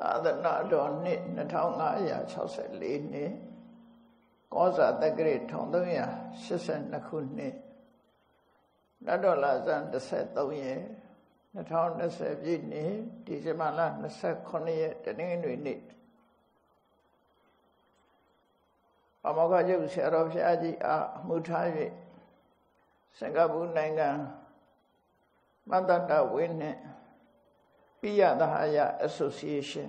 သာသနာတော်နှစ်2564နှစ်ကောဇာတက္ကရာ1382ခုနှစ်နတ်တော်လာဇန်13ရက်2020ပြည့်နှစ်ဒီဇင်ဘာလ29ရက်တနင်္ဂနွေနေ့ပမောက္ခကျုပ်ဆရာတော်ဘုရားကြီးအားမှုထား၍စင်ကာပူနိုင်ငံမန္တတဝင်းနှင့် ပိယသဟာယ Association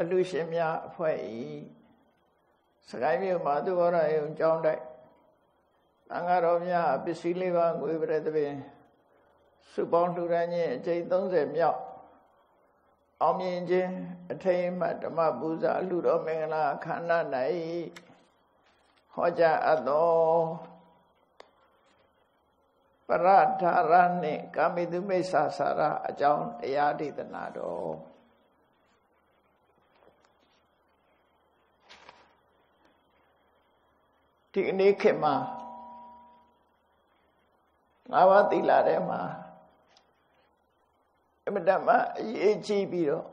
အလူရှင်များအဖွဲ့ဤစကိုင်းမြို့မှာသူဝရယုံကျောင်းတိုက်အင်္ဂါတော်များပစ္စည်းလေးပါငွေပြတဲ့တွင်စုပေါင်းလှူဒန်းခြင်းအကျိန်30မြောက်အောင်မြင်ခြင်းအထိမ်းအမှတ်ဓမ္မပူဇာလူတော်မင်္ဂလာခန္ဓာ၌ဟောကြားအပ်သော ပရဒါရနှင့်ကာမိတုမိစ္ဆာစာရအကြောင်းတရားဒေသနာတော်ဒီကနေ့ခေတ်မှာငါးပါးသီလထဲမှာအမတမအရေးကြီးပြီးတော့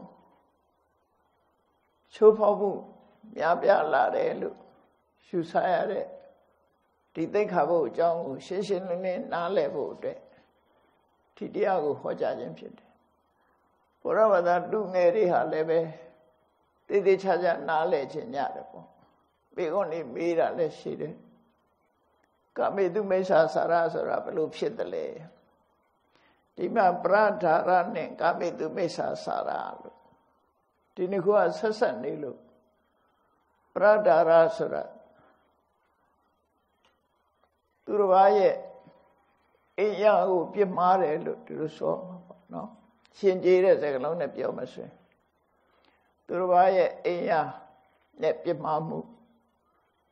ချိုးဖောက်မှုများပြားလာတယ်လို့ယူဆရတဲ့ ဒီသိက္ခာပုတ်အကြောင်းကိုရှင်းရှင်းလင်းလင်းနားလည်ဖို့အတွက်ဒီတရားကိုဟောကြားခြင်းဖြစ်တယ်ဘုရားဘာသာလူငယ်တွေဟာလည်းပဲတည်တည်ချာချာနားလည်ခြင်းညတယ်ပေါ့မိကုန်းနေမေးတာလည်းရှိတယ်ကမေတုမိစ္ဆာစာရဆိုတာဘလို့ဖြစ်တယ်လဲဒီမှာပရဒါရနဲ့ကမေတုမိစ္ဆာစာရလို့ဒီနှစ်ခုကဆက်ဆက်နေလို့ပရဒါရဆိုတာ သူတစ်ပါးရဲ့အိမ်ရကိုပြစ်မှားတယ်လို့ဒီလိုဆိုမှာပေါ့နော်ရှင်ကျေးတဲ့စကားလုံးနဲ့ပြောမှဆိုရင်သူတစ်ပါးရဲ့အိမ်ရနဲ့ပြစ်မှားမှု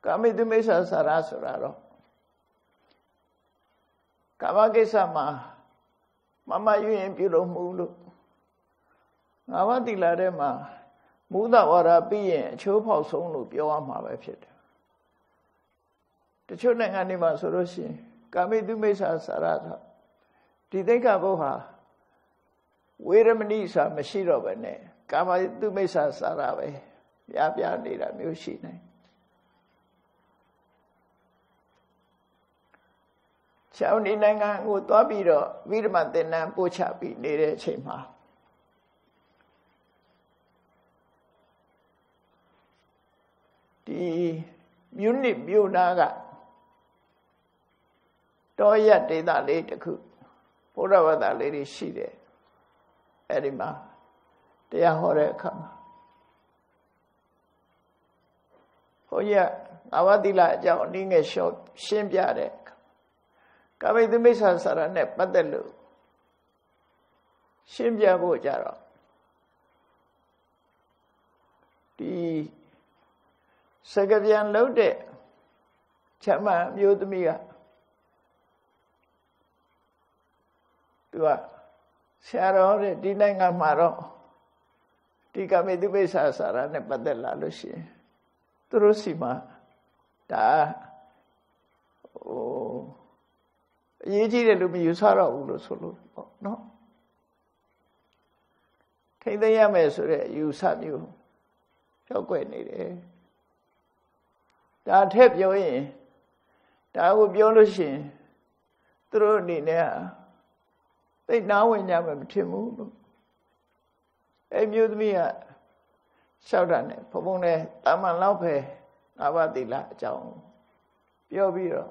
ကာမိတုမိစ္ဆာစာရဆိုတာတော့ကာမကိစ္စမှာမမယူရင်ပြုလို့မှုလို့ငါးပါးတိလာထဲမှာမူဒဝါဒပြီးရင်အချိုးဖောက်ဆုံးလို့ပြောရမှာပဲဖြစ်တယ် တချို့နိုင်ငံတွေမှာဆိုလို့ရှိရင်ကာမိတုမိစ္ဆာစာရသာဒီသိက္ခာပုဒ်ဟာဝေရမဏိစာမရှိတော့ပဲနဲ့ကာမတုမိစ္ဆာစာရပဲပြပြနေတာမျိုးရှိနေချောင်းဒီနိုင်ငံကိုသွားပြီးတော့ဝိရမသင်္นานပို့ချပြီးနေတဲ့အချိန်မှာဒီမြူနစ်မြို့နာက တောရဒေသလေးတစ်ခုဘုရားဝတ္တလေးတွေရှိတယ်အဲ့ဒီမှာတရားဟောတဲ့အခါမှာဘုန်းကြီးကငါးပါးသီလအကြောင်းအနည်းငယ်ရှင်းရှင်းပြတဲ့ကာမိသမိစ္ဆာစာရနဲ့ပတ်သက်လို့ရှင်းပြဖို့ကြတော့ဒီစကပြန်လုံးတဲ့ချက်မှမျိုးသမီးက သူကဆရာတော်တဲ့ဒီနိုင်ငံမှာတော့ဒီကမေတုပိ္ပဆာစာရနဲ့ပတ်သက်လာလို့ရှိရင်သူတို့စီမှာဒါဟိုအရေးကြီးတယ်လို့မယူဆတော့ဘူးလို့ဆိုလို့ပေါ့နော်ထိမ့်သိရမယ်ဆိုတဲ့ယူဆမျိုးပြောက်ွက်နေတယ်ဒါထက်ပြောရင်ဒါကိုပြောလို့ရှိရင်သူတို့အနေနဲ့ သိနာဝင်ကြမယ်မထင်ဘူးလို့အဲ့မျိုးသမီးကလျှောက်တာနဲ့ဘုံဘုံနဲ့တာမန်လောက်ပဲငါးပါးသီလအကြောင်းပြောပြီးတော့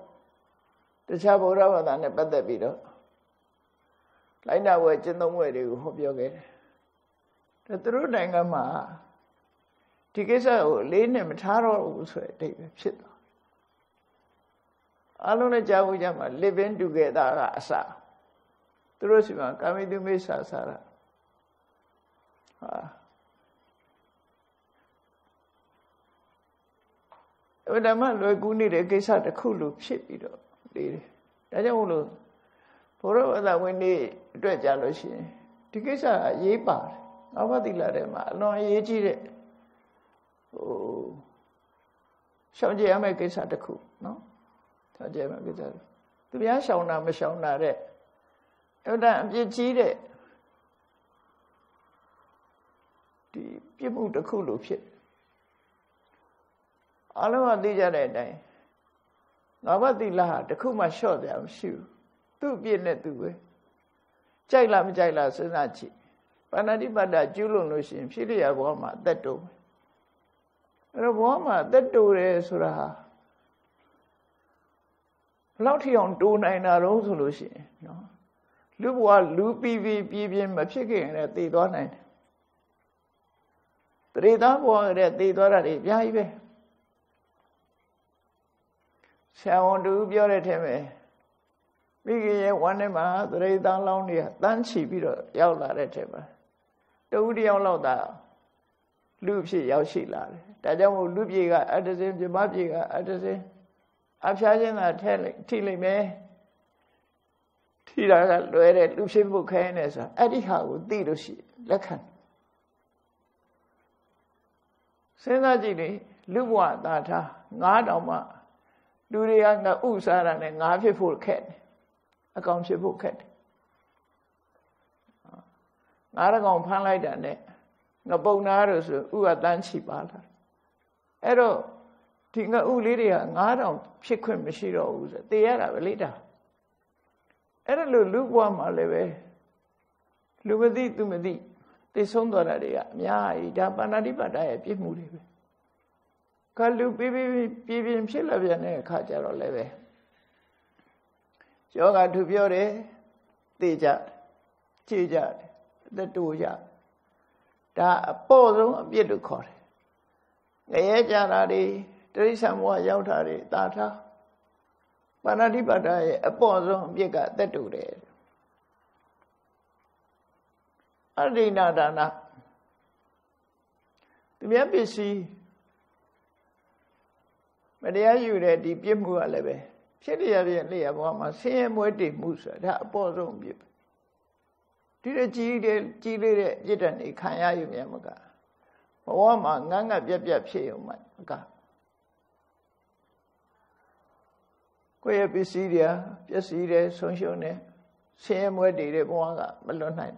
တခြားဗုဒ္ဓဘာသာနဲ့ပတ်သက်ပြီးတော့လိုက်နာဝယ်ကျင့်သုံးဝယ်တွေကိုဟောပြောခဲ့တယ်ဒါသူတို့နိုင်ငံမှာဒီကိစ္စကိုလေးနဲ့မထားတော့ဘူးဆိုတဲ့အဓိပ္ပာယ်ဖြစ်သွားအလုံးနဲ့ကြားဖို့ကြမှာ living together ကအစ သူတို့စီမှာကာမိတုမိစ္ဆာစာရဟာအဲ့ဒါမှလွယ်ကူးနေတဲ့ကိစ္စတစ်ခုလိုဖြစ်ပြီးတော့လေတယ်ဒါကြောင့်မို့လို့ဘုရားဝဒဝင်နေအတွက်ကြလို့ရှိရင်ဒီကိစ္စအရေးပါတယ်ငါးပါးသီလထဲမှာအလွန်အရေးကြီးတဲ့ဟိုရှောင်ကြရမယ့်ကိစ္စတစ်ခုနော်ရှောင်ကြရမယ့်ကိစ္စသူများရှောင်တာမရှောင်တာတဲ့ အမှန်အပြစ်ကြီးတဲ့ဒီပြစ်မှုတစ်ခုလိုဖြစ်အလုံးကသိကြတဲ့အတိုင်းငါဘသီလဟာတစ်ခုမှလျှော့တယ်မရှိဘူးသူ့ပြည့်နဲ့သူပဲကြိုက်လားမကြိုက်လားစဉ်းစားကြည့်ပါဏာတိပါဒကျူးလွန်လို့ရှိရင်ဖြစ်ရဘဝမှာအသက်တိုးအဲ့တော့ဘဝမှာအသက်တိုးတယ်ဆိုတာဟာဘလောက်ထိအောင်တိုးနိုင်တာတော့ဆိုလို့ရှိရင်နော် လူဘဝလူပြီးပြီးပြည်ပြင်းမဖြစ်ခင်လည်းတည်သွားနိုင်တယ်တရေသားဘဝကတည်သွားတာတွေအများကြီးပဲဆရာဝန်တူပြောတဲ့ထဲမှာမိခင်ရဲ့ဝမ်းထဲမှာသရိသားလောင်းတွေကတန်းချီပြီးတော့ရောက်လာတဲ့ထဲမှာတဦးတယောက်လောက်သာလူဖြစ်ရောက်ရှိလာတယ်ဒါကြောင့်မို့လူပြေကအတ္တစင်ပြမပြေကအတ္တစင်အဖျားခြင်းသာထဲလိုက်ထိလိုက်မယ် ထိတာကလွယ်တဲ့လူဖြစ်ဖို့ခဲနေဆိုအဲ့ဒီဟာကိုသိလို့ရှိလက်ခံစဉ်းစားကြည့်လေလူဘဝသာထားငါးတောင်မှလူတွေကငါဥစားတာနဲ့ငါဖြစ်ဖို့ခက်တယ်အကောင်ဖြစ်ဖို့ခက်တယ်ငါးရကောင်ဖမ်းလိုက်တာနဲ့ငါပုံနာလို့ဆိုဥကတန်းချီပါလာအဲ့တော့ဒီငါဥလေးတွေက9000ဖြစ်ခွင့်မရှိတော့ဘူးဆိုတေးရတာပဲလေတာ အဲ့ဒါလို့လူဘဝမှာလည်းပဲလူမသိသူမသိသိဆုံးသွားတာတွေကအများကြီးဒါပါဏာတိပါဒရဲ့ပြစ်မှုတွေပဲကလူပြပြပြပြဖြစ်လာပြန်တဲ့အခါကျတော့လည်းပဲယောဂသူပြောတယ်သိကြကြည်ကြတယ်အသက်တူကြဒါအပေါ်ဆုံးအပြစ်လို့ခေါ်တယ်ငရဲကြတာတွေတိရစ္ဆာန်ဘဝရောက်တာတွေတာထား ပါဏာတိပါဒရဲ့အပေါ်ဆုံးအပြစ်ကအသက်တူတယ်အရိဏဒါနသူများပစ္စည်းမတရားယူတဲ့ဒီပြစ်မှုကလည်းပဲဖြစ်ရပြည့်လျက်ဘဝမှာဆင်းရဲမွဲတေမှုဆိုတာဒါအပေါ်ဆုံးပြစ်ဒီလိုကြီးတဲ့ကြီးလေးတဲ့ပြစ်ဒဏ်တွေခံရယူမြန်မကဘဝမှာငန်းငတ်ပြက်ပြက်ဖြစ်ရုံမှမက ကိုယ့်ရဲ့ပစ္စည်းတွေပျက်စီးတယ်ဆုံးရှုံးတယ်ဆင်းရဲမွဲတေတဲ့ဘဝကမလွတ်နိုင်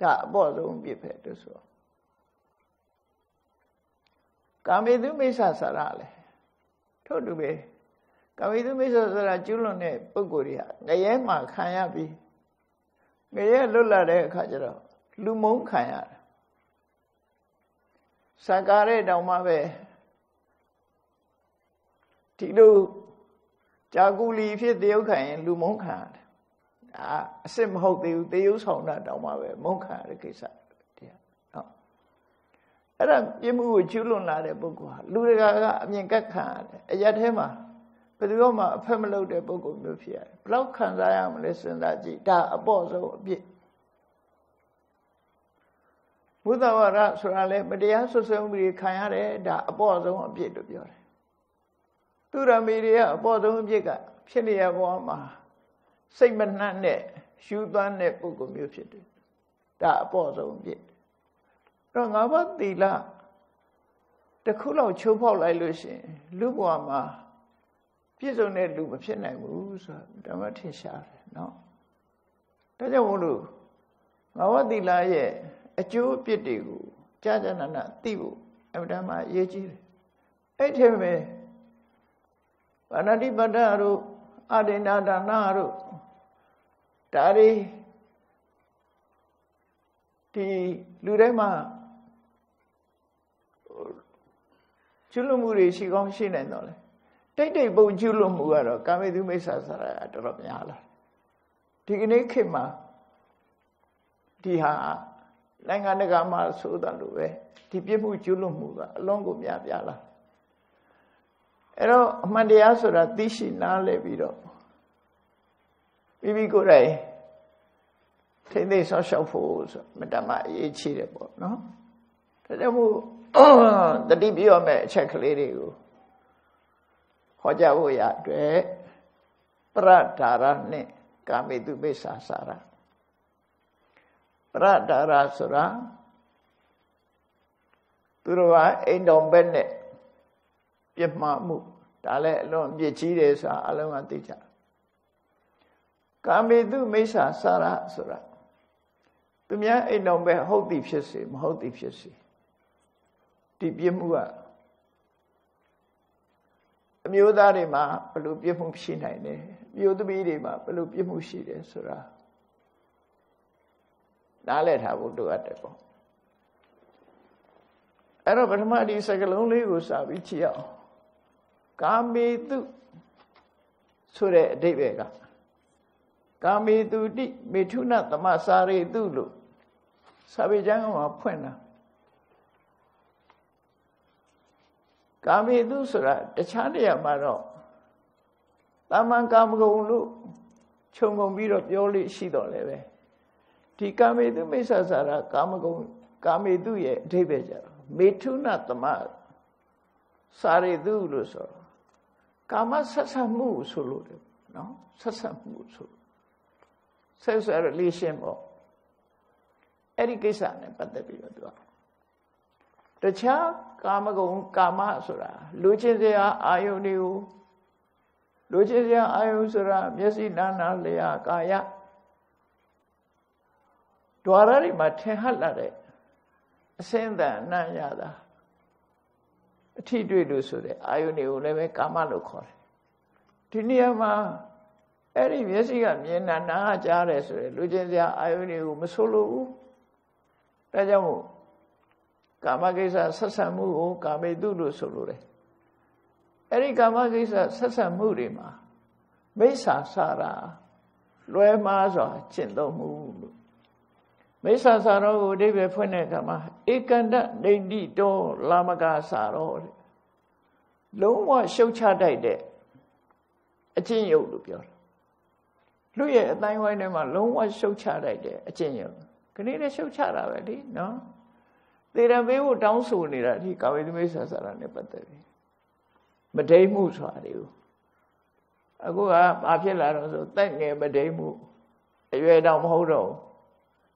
ဒါအပေါ်ဆုံးပြစ်ပဲလို့ဆိုကာမေတုမိစ္ဆာစာရလေထို့တူပဲကာမိတုမိစ္ဆာဆိုတာကျွလွန်တဲ့ပုဂ္ဂိုလ်တွေကငရဲမှာခံရပြီးငရဲလွတ်လာတဲ့အခါကျတော့လူမုန်းခံရတယ်စံကားတဲ့တောင်မှပဲဒီလို ကြာကူလီဖြစ်တရုတ်ခံရင်လူမုန်းခံရတယ်ဒါအစ်စ်မဟုတ်သေးဘူးတရုတ်ဆောင်တာတောင်မှပဲမုန်းခံရတဲ့ကိစ္စတရားဟုတ်အဲ့ဒါပြမှုကိုကျွလွန်လာတဲ့ပုဂ္ဂိုလ်ဟာလူတကာကအမြင်ကက်ခံရတယ်အရက်ထဲမှာဘယ်သူမှအဖက်မလုပ်တဲ့ပုဂ္ဂိုလ်မျိုးဖြစ်ရတယ်ဘလောက်ခံစားရမလဲစဉ်းစားကြည့်ဒါအပေါ့ဆုံးအပြစ်ဘုဒ္ဓဝါဒဆိုတာလေမတရားဆွဆွဲမှုတွေခံရတယ်ဒါအပေါ့ဆုံးအပြစ်လို့ပြောတယ် သူရမီတွေကအပေါ့ဆုံးအပြစ်ကဖြစ်နေရဘဝမှာစိတ်မနှံ့တဲ့ယူသွမ်းတဲ့ပုဂ္ဂိုလ်မျိုးဖြစ်တယ်ဒါအပေါ့ဆုံးအပြစ်တော့ငါးပါးသီလတခုလောက်ချိုးဖောက်လိုက်လို့ရှိရင်လူဘဝမှာပြည့်စုံတဲ့လူမဖြစ်နိုင်ဘူးဆိုတာဓမ္မထင်ရှားတယ်နော်ဒါကြောင့်မို့လို့ငါဝတိလာရဲ့အကျိုးအပြစ်တွေကိုကြာကြာနာနာသိဖို့အမှန်တမ်းအရေးကြီးတယ်အဲ့ထဲမှာ ဘာနာတိပတ္တတို့အဒိနာဒါနတို့ဒါတွေဒီလူတိုင်းမှာကျွလွန်မှုတွေရှိကောင်းရှိနိုင်တော့လေတိတ်တိတ်ပုံကျွလွန်မှုကတော့ကာမေတုမိစ္ဆာဆရာတော်တော်များလာဒီကနေ့ခေတ်မှာဒီဟာနိုင်ငံတကာမှာဆိုတာလိုပဲဒီပြစ်မှုကျွလွန်မှုကအလွန်ကိုများပြားလာ အဲ့တော့အမှန်တရားဆိုတာသိရှိနားလည်ပြီးတော့မိမိကိုယ်တိုင်ထိမ့်သိဆောက်ရှောက်ဖို့ဆိုမတမအရေးကြီးတယ်ပေါ့နော်ဒါကြောင့်မို့တတိပြောမဲ့အချက်ကလေးတွေကိုဟောကြားဖို့ရအတွက်ပရဒါရနဲ့ကာမေတုပိစာစာရပရဒါရဆိုတာသူတော်ကအိမ်တော်ဘက်နဲ့ ပြမှားမှုဒါလည်းအလွန်ပြည့်ကြီးတယ်ဆိုတာအလုံးကသိကြကာမေတုမိစ္ဆာစာရဆိုတာသူများအိမ်တော်ပဲဟုတ်သည်ဖြစ်စေမဟုတ်သည်ဖြစ်စေဒီပြစ်မှုကအမျိုးသားတွေမှာဘယ်လိုပြစ်မှုရှိနိုင်လဲမျိုးသမီးတွေမှာဘယ်လိုပြစ်မှုရှိတယ်ဆိုတာနားလည်ထားဖို့လိုအပ်တယ်ပေါ့အဲ့တော့ပထမဒီစကလုံးလေးကိုစာပြီးကြည့်အောင် ကာမေတုဆိုတဲ့အဓိပ္ပာယ်ကကာမေတုတိမေထုနသမစာရေတုလို့စာပေကျမ်းမှာဖွင့်တာကာမေတုဆိုတာတခြားနေရာမှာတော့တာမန်ကာမဂုဏ်လို့ခြုံငုံပြီးတော့ပြောလို့ရှိတော့လည်းပဲဒီကာမေတုမိစ္ဆာစာရကာမဂုဏ်ကာမေတုရဲ့အဓိပ္ပာယ်ကြတော့မေထုနသမစာရေတုလို့ဆိုတော့ ကာမဆက်ဆက်မှုဆိုလို့တယ်နော်ဆက်ဆက်မှုဆိုဆက်ဆက် relation ပေါ့အဲ့ဒီကိစ္စနဲ့ပတ်သက်ပြီးတော့သူကတခြားကာမဂုဏ်ကာမဆိုတာလူချင်းစရာအာယုန်တွေကိုလူချင်းစရာအာယုန်ဆိုတာမျက်စိနာနာလျာကာယဒွါရတွေမှာထင်ဟပ်လာတဲ့အစင်းတန်အနံ့ရတာအ ထိတွေ့လို့ဆိုတဲ့အာယုန်တွေကိုလည်းပဲကာမလို့ခေါ်တယ်ဒီနေရာမှာအဲ့ဒီမျက်စိကမြင်တာနားကကြားတယ်ဆိုရယ်လူချင်းစရာအာယုန်တွေကိုမဆိုလို့ဘူးဒါကြောင့်မို့ကာမကိစ္စဆက်ဆံမှုကိုကာမေတုလို့ဆိုလိုတယ်အဲ့ဒီကာမကိစ္စဆက်ဆံမှုတွေမှာမိစ္ဆာစာရာလွဲမှားစွာကျင့်သုံးမှုလို့မိစ္ဆာစာရောကိုအဓိပ္ပာယ်ဖွင့်တဲ့အခါမှာဧကန္တဒိဋ္ဌိတောလာမကစာရောတဲ့ လုံးဝရှုတ်ချတတ်တဲ့အကျင့်ယုတ်လို့ပြောတာလူရဲ့အတိုင်းဝိုင်းထဲမှာလုံးဝရှုတ်ချတတ်တဲ့အကျင့်ယုတ်ခဏလေးရှုတ်ချတာပဲလေနော်သေရမေးဖို့တောင်းဆိုနေတာဒီကာဝေသမိစ္ဆာစာရနဲ့ပတ်သက်ပြီးမဒိမှုဆိုတာတွေကိုအခုကဘာဖြစ်လာတော့ဆိုတက်ငယ်မဒိမှုအရွယ်တော့မဟုတ်တော့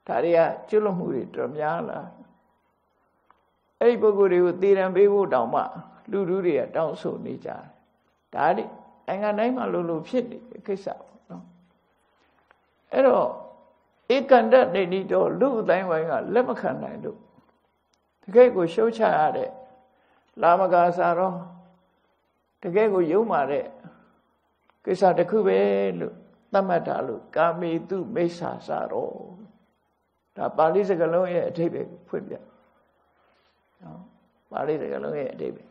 ဒါတွေကကျွလွတ်မှုတွေတော်များလာအဲ့ဒီပုဂ္ဂိုလ်တွေကိုသေရန်ပေးဖို့တောင်မှ လူလူတွေကတောင်းဆိုနေကြတယ်ဒါတွေနိုင်ငံတိုင်းမှာလို့လို့ဖြစ်နေကိစ္စပေါ့နော်အဲ့တော့ဧကန္တနေနီတော့လူအတိုင်းဝိုင်းကလက်မခံနိုင်လို့တကယ်ကိုရှုတ်ချရတဲ့လာမကာစာတော့တကယ်ကိုယုံမာတဲ့ကိစ္စတစ်ခုပဲလို့သတ်မှတ်တာလို့ကာမေတုမိစ္ဆာစာတော့ဒါပါဠိစကားလုံးရဲ့အဓိပ္ပာယ်ဖွင့်ပြနော်ပါဠိစကားလုံးရဲ့အဓိပ္ပာယ်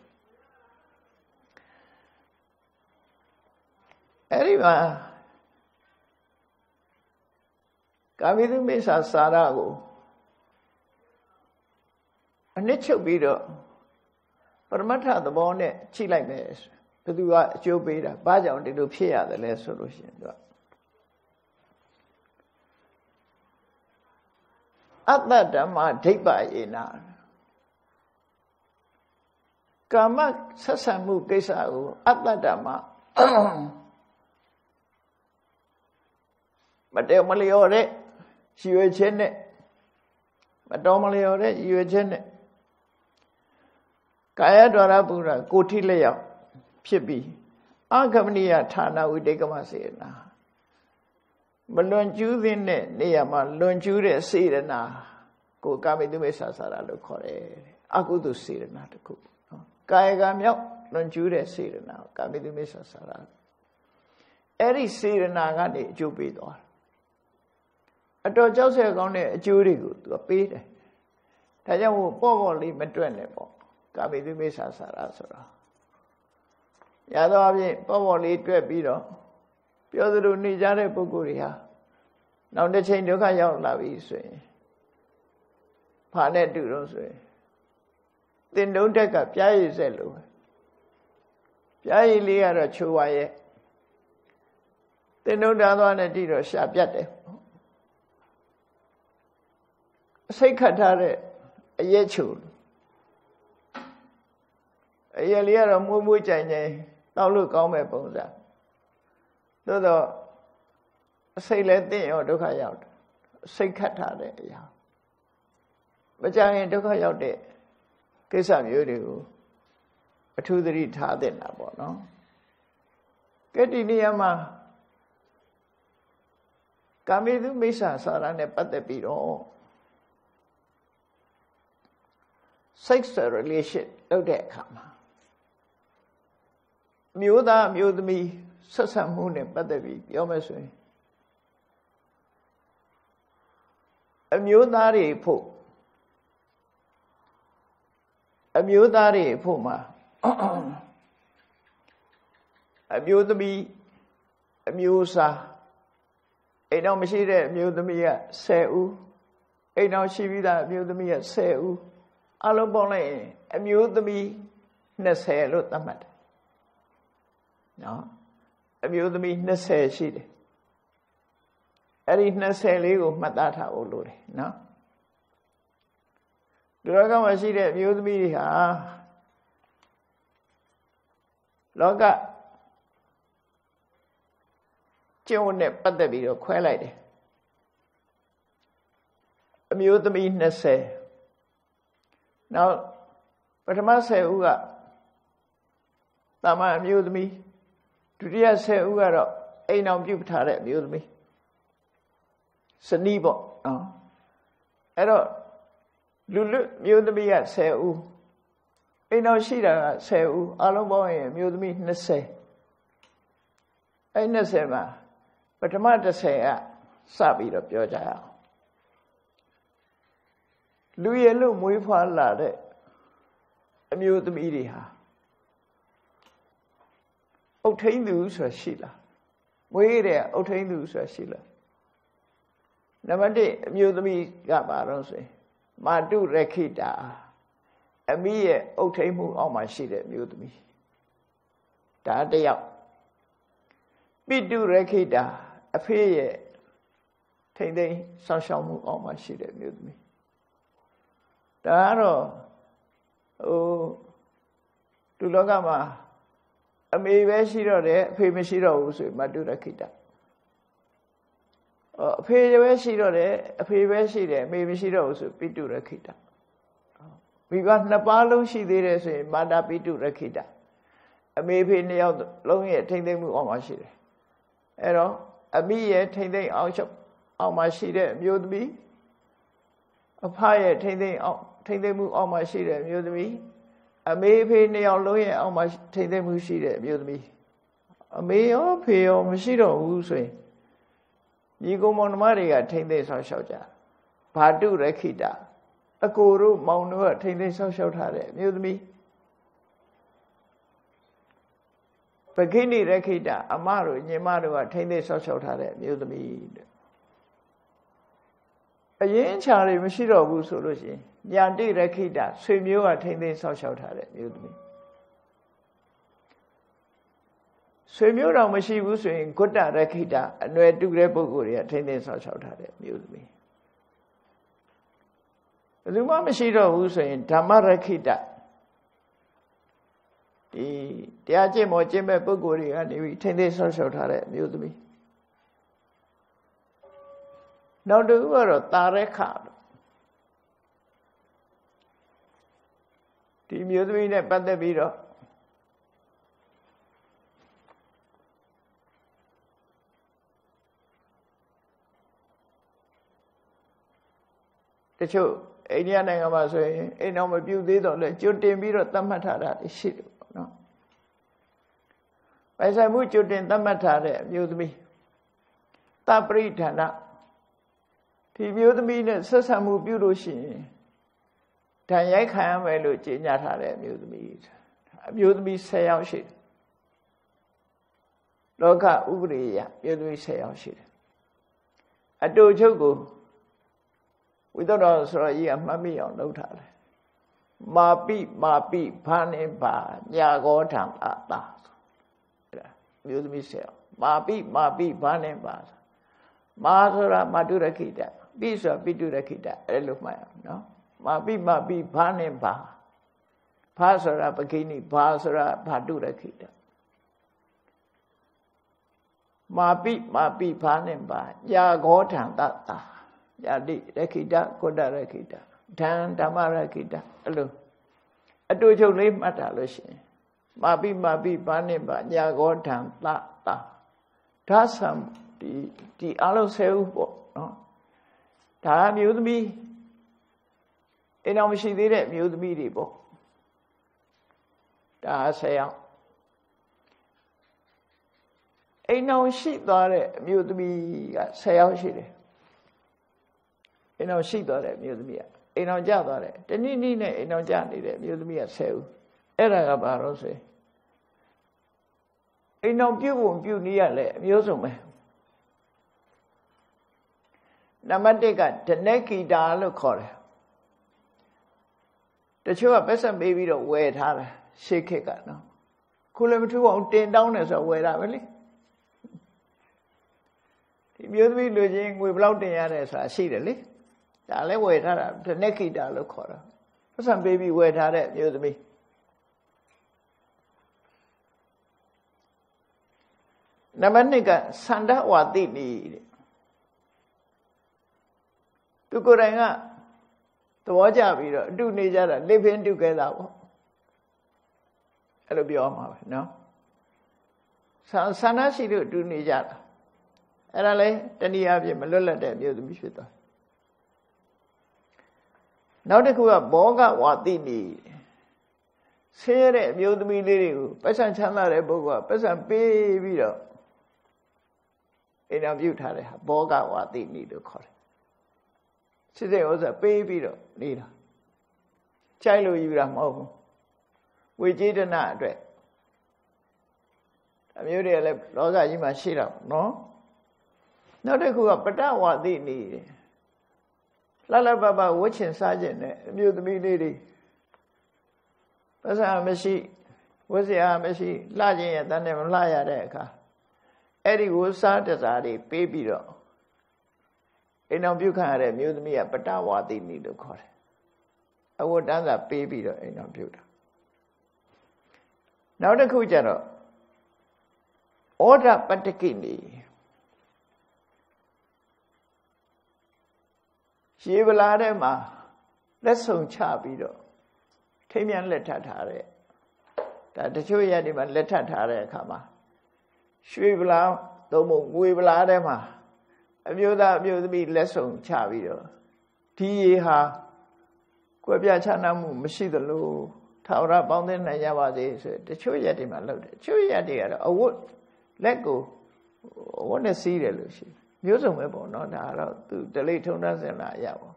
အဲ့ဒီမှာကာမိတုမိစ္ဆာစာရကိုအနှစ်ချုပ်ပြီးတော့ပရမတ္ထသဘောနဲ့ချိလိုက်မယ်ဘယ်သူကအကျိုးပေးတာဘာကြောင့်ဒီလိုဖြစ်ရတယ်လဲဆိုလို့ရှိရင်သူကအတ္တဓမ္မဒိဋ္ဌယေနာကာမဆက်ဆံမှုကိစ္စကိုအတ္တဓမ္မ မတည့်မလျော်တဲ့ရည်ရွယ်ချက်နဲ့မတော်မလျော်တဲ့ရည်ရွယ်ချက်နဲ့ကာယဒွါရပုရကိုထိလျောက်ဖြစ်ပြီးအာဂမနိယဌာနဝိတေကမစေနာမလွန်ကျူးသင့်တဲ့နေရာမှာလွန်ကျူးတဲ့စေရနာကိုကာမိတုမေဆာစာရလို့ခေါ်တယ်အကုသိုလ်စေရနာတခုနော်ကာယကံမြောက်လွန်ကျူးတဲ့စေရနာကာမိတုမေဆာစာရအဲ့ဒီစေရနာကနေအကျိုးပေးသွား အတော်ကြောက်စရာကောင်းတဲ့အကျိုးတွေကိုသူကပေးတယ်ဒါကြောင့်မို့ပေါ့ပေါ့လေးမတွက်နဲ့ပေါ့ကာမိတုမေဆာစာရဆိုတာရသောအဖြစ်ပေါ့ပေါ့လေးတွက်ပြီးတော့ပြောသလိုနေကြတဲ့ပုဂ္ဂိုလ်တွေဟာနောက်တစ်ချိန်ဒုက္ခရောက်လာပြီဆိုရင်ဘာနဲ့တူတော့ဆိုရင်တင်တုံးတက်ကပြားရည်ဆက်လို့ပြားရည်လေးကတော့ချိုပါရဲ့တင်တုံးတားသွားနဲ့တိတော့ရှာပြတ်တယ် စိတ်ခတ်ထားတဲ့အရက်ချိုအရက်လေးကတော့မွေးမွေးကြိုင်ကြိုင်တောက်လို့ကောင်းမဲ့ပုံစံသို့တော့အစိတ်လည်းတင့်ရောဒုက္ခရောက်တယ်စိတ်ခတ်ထားတဲ့အရာမကြရင်ဒုက္ခရောက်တဲ့ကိစ္စမျိုးတွေကိုအထူးသတိထားသင့်တာပေါ့နော်ကဲဒီနေရာမှာကာမေသူမိစ္ဆာစာရနဲ့ပတ်သက်ပြီးတော့ sex relation လုပ်တဲ့အခါမှာမျိုးသားမျိုးသမီးဆက်ဆံမှုနဲ့ပတ်သက်ပြီးပြောမယ်ဆိုရင်အမျိုးသားတွေဖို့အမျိုးသားတွေဖို့မှာအမျိုးသမီးအမျိုးစားအိမ်တော်မရှိတဲ့အမျိုးသမီးက10ဦးအိမ်တော်ရှိပြီးသားအမျိုးသမီးက10ဦး အလုံးပေါင်းလိုက်ရင်အမျိုးသမီး20လို့သတ်မှတ်တယ်နော်အမျိုးသမီး20ရှိတယ်အဲ့ဒီ20လေးကိုမှတ်သားထားဖို့လိုတယ်နော်ဒီလောကမှာရှိတဲ့အမျိုးသမီးတွေဟာလောကကျင့်ဝတ်နဲ့ပတ်သက်ပြီးတော့ခွဲလိုက်တယ်အမျိုးသမီး20 နောက်ပထမ10ဦးကတာမန်အမျိုးသမီးဒုတိယ10ဦးကတော့အိမ်အောင်ပြုတ်ထားတဲ့အမျိုးသမီးစနီးပေါ့နော်အဲ့တော့လူလူမျိုးသမီးက10ဦးအိမ်အောင်ရှိတာက10ဦးအလုံးပေါင်းရင်မျိုးသမီး20အဲ့20မှာပထမ30ကစပြီးတော့ပြောကြရအောင် လူရလို့မွေးဖွားလာတဲ့အမျိုးသမီးတွေဟာအုတ်ထိန်သူဆိုတာရှိလားမွေးတဲ့အုတ်ထိန်သူဆိုတာရှိလားနံပါတ်1အမျိုးသမီးကပါတော့ဆိုရင်မာတုရခိတာအမိရဲ့အုတ်ထိန်မှုအောက်မှာရှိတဲ့အမျိုးသမီးဒါတယောက်ပိတုရခိတာအဖေရဲ့ထိမ့်သိမ်းဆောင်းရှောင်းမှုအောက်မှာရှိတဲ့မြို့သမီး ဒါကတော့ဟိုလူလောကမှာအမေပဲရှိတော့တယ်အဖေမရှိတော့ဘူးဆိုရင်မတုရခိတအဖေပဲရှိတော့တယ်အဖေပဲရှိတယ်အမေမရှိတော့ဘူးဆိုပိတုရခိတမိဘနှစ်ပါးလုံးရှိသေးတယ်ဆိုရင်မာတာပိတုရခိတအမေဖေနှစ်ယောက်လုံးရဲ့ထိမ့်သိမ့်မှုအောက်မှာရှိတယ်အဲ့တော့အမိရဲ့ထိမ့်သိမ့်အောင်ချုပ်အောက်မှာရှိတဲ့အမျိုးသမီးအဖရဲ့ထိမ့်သိမ့်အောင် ထိမ့်သိမ့်မှုအောက်မှာရှိတဲ့အမျိုးသမီးအမေဖေနှစ်ယောက်လုံးရဲ့အောက်မှာထိမ့်သိမ့်မှုရှိတဲ့အမျိုးသမီးအမေရောဖေရောမရှိတော့ဘူးဆိုရင်ညီကောင်မောင်နှမတွေကထိမ့်သိမ့်ဆောက်ရှောက်ကြဘာတုရခိတာအကိုတို့မောင်တို့ကထိမ့်သိမ့်ဆောက်ရှောက်ထားတဲ့အမျိုးသမီးပခိနိရခိတအမတို့ညီမတို့ကထိမ့်သိဆောက်ရှောက်ထားတဲ့မြို့သမီးတဲ့ အရင်ချာတွေမရှိတော့ဘူးဆိုလို့ရှိရင်ညာတိရခိတဆွေမျိုးကထိမ့်သိဆောက်ရှောက်ထားတဲ့မြို့သမီးဆွေမျိုးတော်မရှိဘူးဆိုရင်ဂုတ္တရခိတအနွယ်တူတဲ့ပုဂ္ဂိုလ်တွေကထိမ့်သိဆောက်ရှောက်ထားတဲ့မြို့သမီးဘယ်သူမှမရှိတော့ဘူးဆိုရင်ဓမ္မရခိတဒီတရားကျင့်မောကျင့်မဲ့ပုဂ္ဂိုလ်တွေကနေပြီးထိမ့်သိမ်းဆောက်ရှောက်ထားတဲ့အမျိုးသမီး နောက်တစ်ခုကတော့တာရက်ခဒီမျိုးသမီးနဲ့ပတ်သက်ပြီးတော့တချို့အိန္ဒိယနိုင်ငံမှာဆိုရင်အိမ်တော်မပြုတ်သေးတော့လဲကျွတ်တင်ပြီးတော့သတ်မှတ်ထားတာရှိတယ်ပိုင်ဆိုင်မှုကျွတင်သတ်မှတ်ထားတဲ့အမျိုးသမီးတပရိဌာန ဒီမျိုးသမီးနဲ့ဆက်ဆံမှုပြုလို့ရှိရင်ဓာရိုက်ခံရမယ်လို့ကြေညာထားတဲ့အမျိုးသမီးအမျိုးသမီး10ယောက်ရှိတယ်လောကဥပရိယမျိုးသမီး10ယောက်ရှိတယ်အတူချုပ်ကိုဝိသုဒ္ဓဆိုတော့ကြီးကမှတ်မိအောင်လုပ်ထားတယ်မာပိမာပိဘာနေဘာညာကောထံအတာမျိုးသမီးဆရာမာပိမာပိဘာနဲ့ပါမာဆိုတာမာတုရခိတ ပိဆိုတာပိတုရခိတအဲ့လိုမှတ်ရအောင်နော်မာပိမာပိဘာနဲ့ပါဘာဆိုတာပကိနိဘာဆိုတာဘာတုရခိတမာပိမာပိဘာနဲ့ပါယာဂောထံတတယာတိရခိတကုတ္တရခိတဓံဓမ္မရခိတအဲ့လိုအတူချုပ်လေးမှတ်တာလို့ရှိရင်မာပိမာပိဘာနိဘာညာကောထံတတဒါဆံဒီဒီအလုံးဆဲဥပေါ့နော် ဒါမျိုးသမီးအိမ်တော်မရှိသေးတဲ့အမျိုးသမီးတွေပေါ့ဒါ10ယောက်အိမ်တော်ရှိသွားတဲ့အမျိုးသမီးက10ယောက်ရှိတယ်အိမ်တော်ရှိသွားတဲ့အမျိုးသမီးကအိမ်တော်ကြသွားတယ်တနည်းနည်းနဲ့အိမ်တော်ကြနေတဲ့အမျိုးသမီးက10ဦးအဲ့ဒါကဘာလို့ဆိုအိမ်တော်ပြုတ်ဝင်ပြုတ်နည်းရလဲအမျိုးစုံပဲ နံပါတ်1ကဒနက်ကီတာလို့ခေါ်တယ်တချို့ကပက်ဆက်ပေးပြီးတော့ဝယ်ထားတာရှေးခေတ်ကနော်ခုလည်းမထူအောင်တင်တောင်းတယ်ဆိုတော့ဝယ်တာပဲလေဒီမျိုးသမီးလူချင်းငွေဘယ်လောက်တင်ရတယ်ဆိုတာရှိတယ်လေဒါလည်းဝယ်ထားတာဒနက်ကီတာလို့ခေါ်တာပက်ဆက်ပေးပြီးဝယ်ထားတဲ့မျိုးသမီးနံပါတ်2ကသန္ဓဝါတိနီတဲ့ သူကိုယ်တိုင်ကသဘောကျပြီးတော့အတုနေကြတာလိဖင်းတုခဲ့တာပေါ့အဲ့လိုပြောမှာပဲနော်ဆန္ဆန္ဒရှိလို့အတုနေကြတာအဲ့ဒါလဲတဏှာပြည့်မလွတ်လပ်တဲ့မျိုးသမီးဖြစ်သွားနောက်တစ်ခုကဘောဂဝါတိနီဆင်းရဲတဲ့အမျိုးသမီးလေးတွေကိုပတ်စံချမ်းသာတဲ့ပုဂ္ဂိုလ်ကပတ်စံပေးပြီးတော့အိမ်တော်ပြုထားတဲ့ဟာဘောဂဝါတိနီလို့ခေါ်တယ် စစ်စစ်ဥစ္စာပေးပြီးတော့နေတာကြိုက်လို့ယူတာမဟုတ်ဘူးဝေကျေတနာအတွက်အမျိုးတွေကလည်းလောကကြီးမှာရှိတော့နော်နောက်တစ်ခုကပတဝါသိနေတယ်လှလှပပဝတ်ချင်စားခြင်းနဲ့အမျိုးသမီးလေးတွေပစာမရှိဝတ်စရာမရှိလှခြင်းရဲ့တန်းနဲ့မလှရတဲ့အခါအဲ့ဒီဝတ်စားတစားတွေပေးပြီးတော့ အိမ်အောင်ပြုခံရတဲ့မျိုးသမီးကပတဝါတိနီလို့ခေါ်တယ်အဝတ်တန်းစာပေးပြီးတော့အိမ်အောင်ပြုတာနောက်တစ်ခုကျတော့ဩဒပတ္တကိနီရေပလာထဲမှာလက်ဆုံချပြီးတော့ထိမ်းမြလက်ထပ်ထားတဲ့ဒါတချို့ရက်ဒီမှာလက်ထပ်ထားတဲ့အခါမှာရွှေပလာသုံးဖို့ငွေပလာထဲမှာ အမျိုးသားအမျိုးသမီးလက်ဆောင်ချပြီးတော့ဒီရေဟာကွယ်ပြချနာမှုမရှိသလိုထာဝရပေါင်းသင်းနိုင်ကြပါစေဆိုတချို့ရက်တွေမှာလုပ်တယ်တချို့ရက်တွေကတော့အဝတ်လက်ကိုဝတ်နဲ့စီးတယ်လို့ရှိမျိုးစုံပဲပေါ့နော်ဒါကတော့သူဒလိထုံတန်းစင်လာရပါ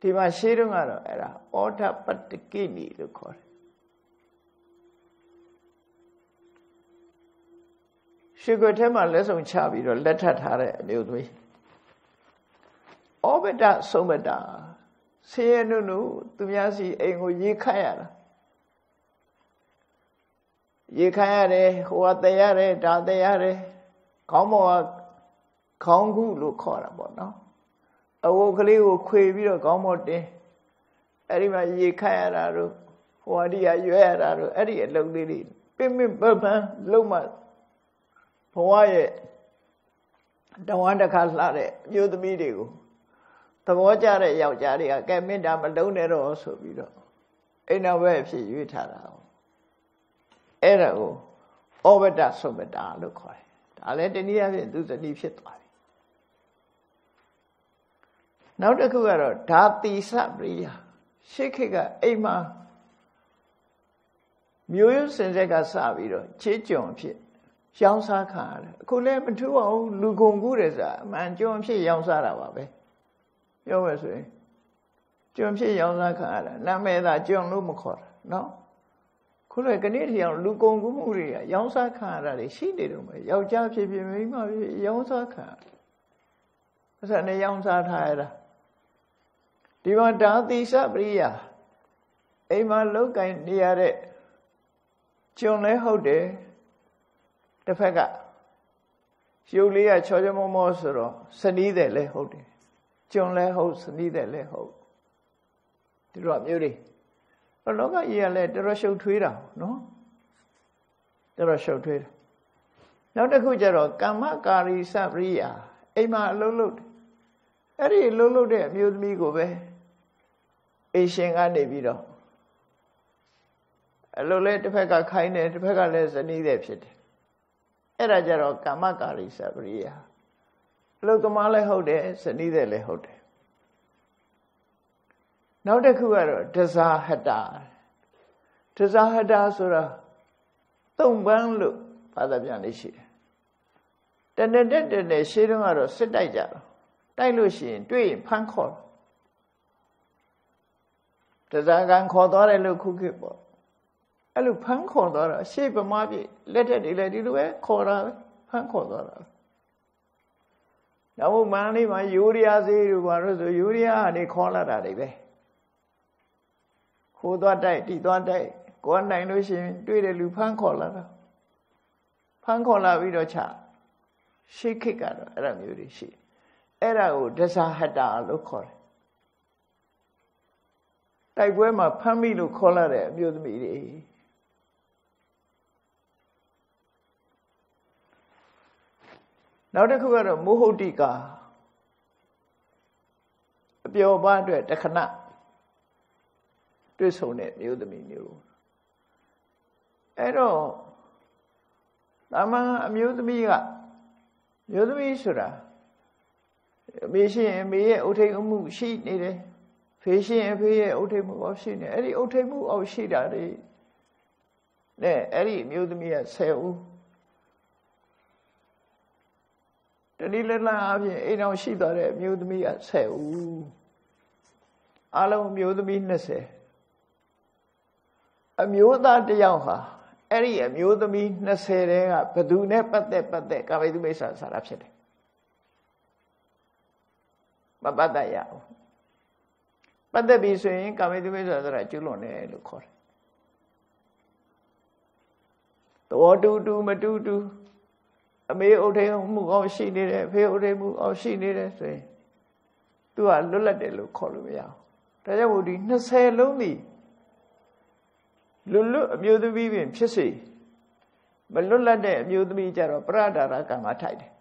ဒီမှာရှေးတုန်းကတော့အဲ့ဒါဩဒပတ္တကိနီလို့ခေါ်တယ်ရှေ့ကွယ်ထဲမှာလက်ဆောင်ချပြီးတော့လက်ထပ်ထားတဲ့အမျိုးသမီး ဩဘဒဆုံးဘဒဆေးရနုနုသူများစီအိမ်ကိုရေခတ်ရတာရေခတ်ရတယ်ဟိုကတည်ရတယ်ဒါတည်ရတယ်ခေါင်းပေါ်ကခေါင်းခုလို့ခေါ်တာပေါ့နော်အဝတ်ကလေးကိုခွေပြီးတော့ခေါင်းပေါ်တင်အဲ့ဒီမှာရေခတ်ရတာတို့ဟိုအဒီကရွဲရတာတို့အဲ့ဒီအလုပ်လေးတွေပင်ပင်ပပန်းလုံးမဘဝရဲ့တဝမ်းတစ်ခါလှတဲ့မျိုးသမီးတွေကို သဘောကျတဲ့ယောက်ျားတွေကကဲမင်းဒါမလုံးနဲ့တော့ဆိုပြီးတော့အိမ်တော်ဘက်ဖြစ်ရွေးထားတာအဲ့ဒါကိုဩဝတ္တသုမတာလို့ခေါ်တယ်ဒါလည်းတနည်းအားဖြင့်သူဇနီးဖြစ်သွားပြီနောက်တစ်ခုကတော့ဓာတိစပရိယရှေးခေတ်ကအိမ်မှာမျိုးရိုးစင်ဆက်ကစပြီးတော့ချေးကြုံဖြစ်ရောင်းစားခံရတယ်အခုလည်းမထူအောင်လူကုန်ကူးတယ်ဆိုတာအမှန်ကြုံဖြစ်ရောင်းစားတာပါပဲ ပြောမယ်ဆိုရင်ကျွန်ဖြစ်ရောင်းစားခံရတာနာမည်သာကျွန်လို့မခေါ်တာနော်ခုလည်းကနေ့တရားလူကုန်ကူးမှုတွေကရောင်းစားခံရတာတွေရှိနေတော့မယ်ယောက်ျားဖြစ်ဖြစ်မိန်းမဖြစ်ဖြစ်ရောင်းစားခံအဲ့ဒါနဲ့ရောင်းစားထားရတာဒီမှာဒါတိစပရိယာအိမ်မှာလောက်ကင်နေရတဲ့ကျွန်လဲဟုတ်တယ်တစ်ဖက်ကရုပ်လေးကချောချောမောမောဆိုတော့စနီးတယ်လဲဟုတ်တယ် ကျွန်လဲဟုတ်စနီးတယ်လဲဟုတ်ဒီလိုမျိုးတွေလောကကြီးကလည်းတော်တော်ရှုပ်ထွေးတာနော်တော်တော်ရှုပ်ထွေးတာနောက်တစ်ခုကျတော့ကမ္မကာရီစပရိယာအိမ်မှာအလုံးလုံးအဲ့ဒီအလုံးလုံးတဲ့အမျိုးသမီးကိုပဲအေရှင်ကနေပြီးတော့အလုံးလဲတစ်ဖက်ကခိုင်းတယ်တစ်ဖက်ကလည်းဇနီးတယ်ဖြစ်တယ်အဲ့ဒါကြတော့ကမ္မကာရီစပရိယာ အလုသမားလည်းဟုတ်တယ်ဇနီးတယ်လည်းဟုတ်တယ်နောက်တစ်ခုကတော့ဒဇာဟတာဒဇာဟတာဆိုတာသုံးပန်းလို့ဘာသာပြန်လေးရှိတယ်တနေ့တက်တဲ့ရှေးတုန်းကတော့စစ်တိုက်ကြတော့တိုက်လို့ရှိရင်တွေ့ရင်ဖမ်းခေါ်တဇာကံခေါ်သွားတယ်လို့ခုခေတ်ပေါ့အဲ့လိုဖမ်းခေါ်သွားတာရှေ့ဗမာပြည်လက်ထက်တွေလည်းဒီလိုပဲခေါ်တာပဲဖမ်းခေါ်သွားတာနော က်မန္တလေးမှာယူရီးယားဈေးတို့ဘာလို့ဆိုယူရီးယားကနေခေါ်လာတာတွေပဲခိုးသွားတိုက်တီသွားတိုက်ကိုယ်နိုင်လို့ရှိရင်တွေ့တဲ့လူဖမ်းခေါ်လာတာဖမ်းခေါ်လာပြီးတော့ချရှေးခေတ်ကတော့အဲ့လိုမျိုးတွေရှိအဲ့ဒါကိုဒဇာဟတာလို့ခေါ်တယ်တိုက်ပွဲမှာဖမ်းမိလို့ခေါ်လာတဲ့အမျိုးသမီးတွေ နောက်တစ်ခုကတော့မုဟုတ်တိကာအပျော်ပါအတွက်တခဏတွေ့ဆုံတဲ့မျိုးသမီးမျိုးအဲ့တော့တာမန်အမျိုးသမီးကမျိုးသမီးဆိုတာအမေရှိရင်အမေရဲ့အုတ်ထိပ်မှုရှိနေတယ်ဖေးရှိရင်ဖေးရဲ့အုတ်ထိပ်မှုအောက်ရှိနေအဲ့ဒီအုတ်ထိပ်မှုအောက်ရှိတာတွေနဲ့အဲ့ဒီအမျိုးသမီးက10ဦးတ နည်းလက်လအပြင်အိမ်အောင်ရှိသွားတဲ့အမျိုးသမီးက10ဦးအလုံးအမျိုးသမီး20အမျိုးသားတယောက်ဟာအဲ့ဒီအမျိုးသမီး20တဲကဘသူနဲ့ပတ်သက်ပတ်သက်ကာမိတုမိစ္ဆာစာရဖြစ်တယ်မပတ်သက်ရဘူးပတ်သက်ပြီဆိုရင်ကာမိတုမိစ္ဆာစာရကျွလွန်တယ်လို့ခေါ်တယ်သဘောတူတူမတူတူ အမေအုပ်ထိန်မှုအောင်ရှိနေတယ်ဖေအုပ်ထိန်မှုအောင်ရှိနေတယ်ဆိုရင်သူကလွတ်လပ်တယ်လို့ခေါ်လို့မရဘူးဒါကြောင့်မို့ဒီ20လုံးဒီလွတ်လွတ်အမျိုးသမီးပင်ဖြစ်စေမလွတ်လပ်တဲ့အမျိုးသမီးကြတော့ပရဒါရကံမှာထိုက်တယ်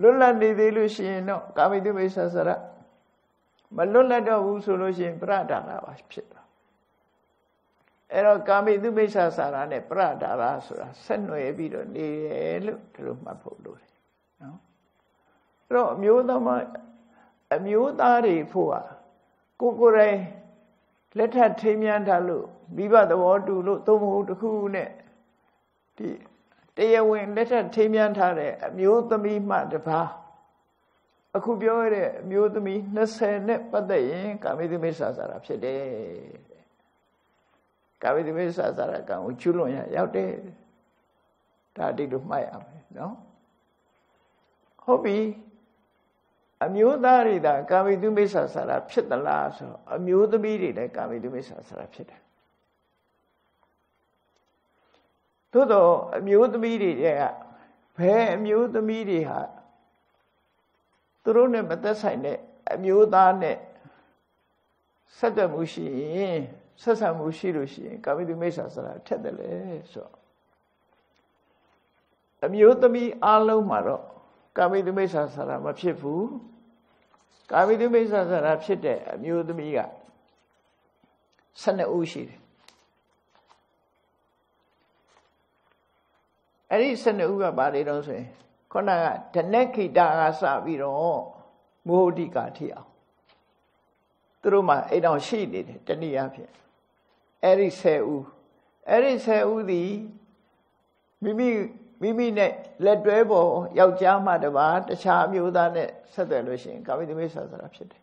လွတ်လပ်နေသေးလို့ရှိရင်တော့ကာမိတုမိစ္ဆာစရမလွတ်လပ်တော့ဘူးဆိုလို့ရှိရင်ပရဒါရပါဖြစ်တာ အဲ့တော့ကာမိတုမိစ္ဆာစာရနဲ့ပရဒါရဆိုတာဆက်နွယ်ပြီးတော့နေတယ်လို့ဒီလိုမှတ်ဖို့လိုတယ်နော်အဲ့တော့အမျိုးသားမအမျိုးသားတွေဖို့ဟာကိုကိုယ်တိုင်လက်ထပ်ထိမ်းမြန်းထားလို့မိဘသဘောတူလို့သုံးဖို့တခုနဲ့ဒီတရားဝင်လက်ထပ်ထိမ်းမြန်းထားတဲ့အမျိုးသမီးမှတပါးအခုပြောရတဲ့အမျိုးသမီး20နဲ့ပတ်သက်ရင်ကာမိသမီးစာစာရာဖြစ်တယ် ကာမိသမီးစာစာရာကံကိုကျွလွန်ရရောက်တယ်ဒါတိလို့မှတ်ရမယ်နော်ဟုတ်ပြီအမျိုးသားတွေဒါကာမိတုမိစ္ဆာဆရာဖြစ်သလားဆိုတော့အမျိုးသမီးတွေလည်းကာမိတုမိစ္ဆာဆရာဖြစ်တယ်သို့တော့အမျိုးသမီးတွေကဘယ်အမျိုးသမီးတွေဟာသူတို့နဲ့မသက်ဆိုင်တဲ့အမျိုးသားနဲ့ဆက်သွယ်မှုရှိရင် ဆက်ဆံမှုရှိလို့ရှိရင်ကာမိတုမိစ္ဆာဆရာထက်တယ်လေဆိုတော့အမျိုးသမီးအလုံးမှာတော့ကာမိတုမိစ္ဆာဆရာမဖြစ်ဘူးကာမိတုမိစ္ဆာဆရာဖြစ်တဲ့အမျိုးသမီးက12ဦးရှိတယ်အဲ့ဒီ12ဦးကဘာတွေတော့ဆိုရင်ခုနကဒနက်ခိတာကစပြီးတော့မိုဟတိကာထိအောင်သူတို့မှအိမ်တော်ရှိနေတယ်တနည်းအားဖြင့် အဲ့ဒီ10ဦးအဲ့ဒီ10ဦးသည်မိမိမိမိနဲ့လက်တွဲပေါ်ယောက်ျားမှတပါတခြားအမျိုးသားနဲ့ဆက်သွယ်လို့ရှိရင်ကာမိသမိဆာဆရာဖြစ်တယ်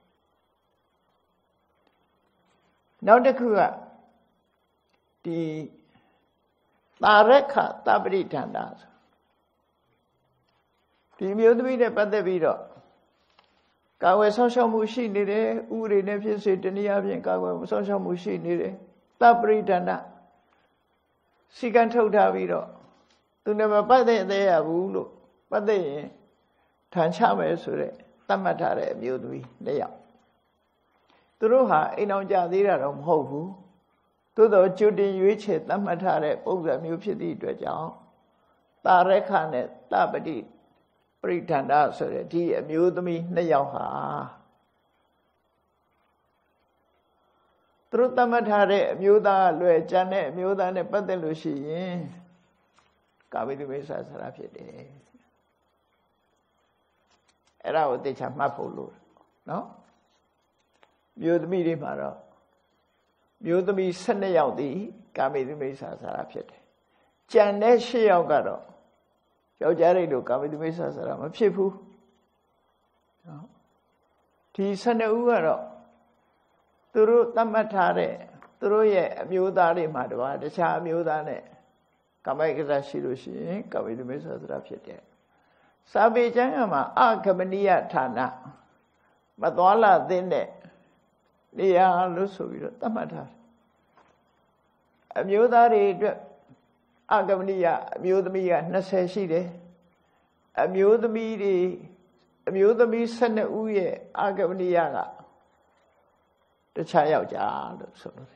နောက်တစ်ခုကဒီတာရက်ခတပရိဒန္တာဒီမျိုးသမီးနဲ့ပတ်သက်ပြီးတော့ကာဝယ်ဆောက်ရှောက်မှုရှိနေတယ်ဥပဒေနဲ့ဖြစ်စေတနည်းအားဖြင့်ကာဝယ်ဆောက်ရှောက်မှုရှိနေတယ် တပရိဒန္တာစီကံထုတ်ထားပြီးတော့သူနဲ့မပတ်သက်သေးရဘူးလို့ပတ်သက်ရင်ထန်ချမယ်ဆိုတဲ့သတ်မှတ်ထားတဲ့အမျိုးသမီးလက်ရောက်သူတို့ဟာအိမ်အောင်ကြသေးတာတော့မဟုတ်ဘူးသို့တော့ကျွတင်ရွေးချယ်သတ်မှတ်ထားတဲ့ပုံစံမျိုးဖြစ်သည့်အတွက်ကြောင့်တာရက်ခနဲ့တပတိပရိဒန္တဆိုတဲ့ဒီအမျိုးသမီးနှစ်ယောက်ဟာ သူတို့သတ်မှတ်ထားတဲ့အမျိုးသားလွယ်ကြံတဲ့အမျိုးသားနဲ့ပတ်သက်လို့ရှိရင်ကာမိတုမိစ္ဆာဆရာဖြစ်တယ်အဲ့ဒါကိုသိချမှတ်ဖို့လို့နော်မျိုးသမီးတွေမှာတော့မျိုးသမီး12ယောက်သည်ကာမိတုမိစ္ဆာစာရဖြစ်တယ်ကြံတဲ့10ယောက်ကတော့ယောက်ျားတွေလိုကာမိတုမိစ္ဆာစာရမဖြစ်ဘူးနော်ဒီ12ဦးကတော့ သူတို့သတ်မှတ်ထားတဲ့သူတို့ရဲ့အမျိုးသားတွေမှာတပါးတခြားအမျိုးသားနဲ့ကာမိကစားရှိလို့ရှိရင်ကာမိတုမိစ္ဆာစာရဖြစ်တယ်စာပေကျမ်းမှာအကမနိယဌာနမသွားလာသင်းတဲ့နေရာလို့ဆိုပြီးတော့သတ်မှတ်ထားတယ်အမျိုးသားတွေအတွက်အကမနိယအမျိုးသမီးက20ရှိတယ်အမျိုးသမီးတွေအမျိုးသမီး12ဦးရဲ့အကမနိယက တခြားယောက်ျားလို့ဆိုလို့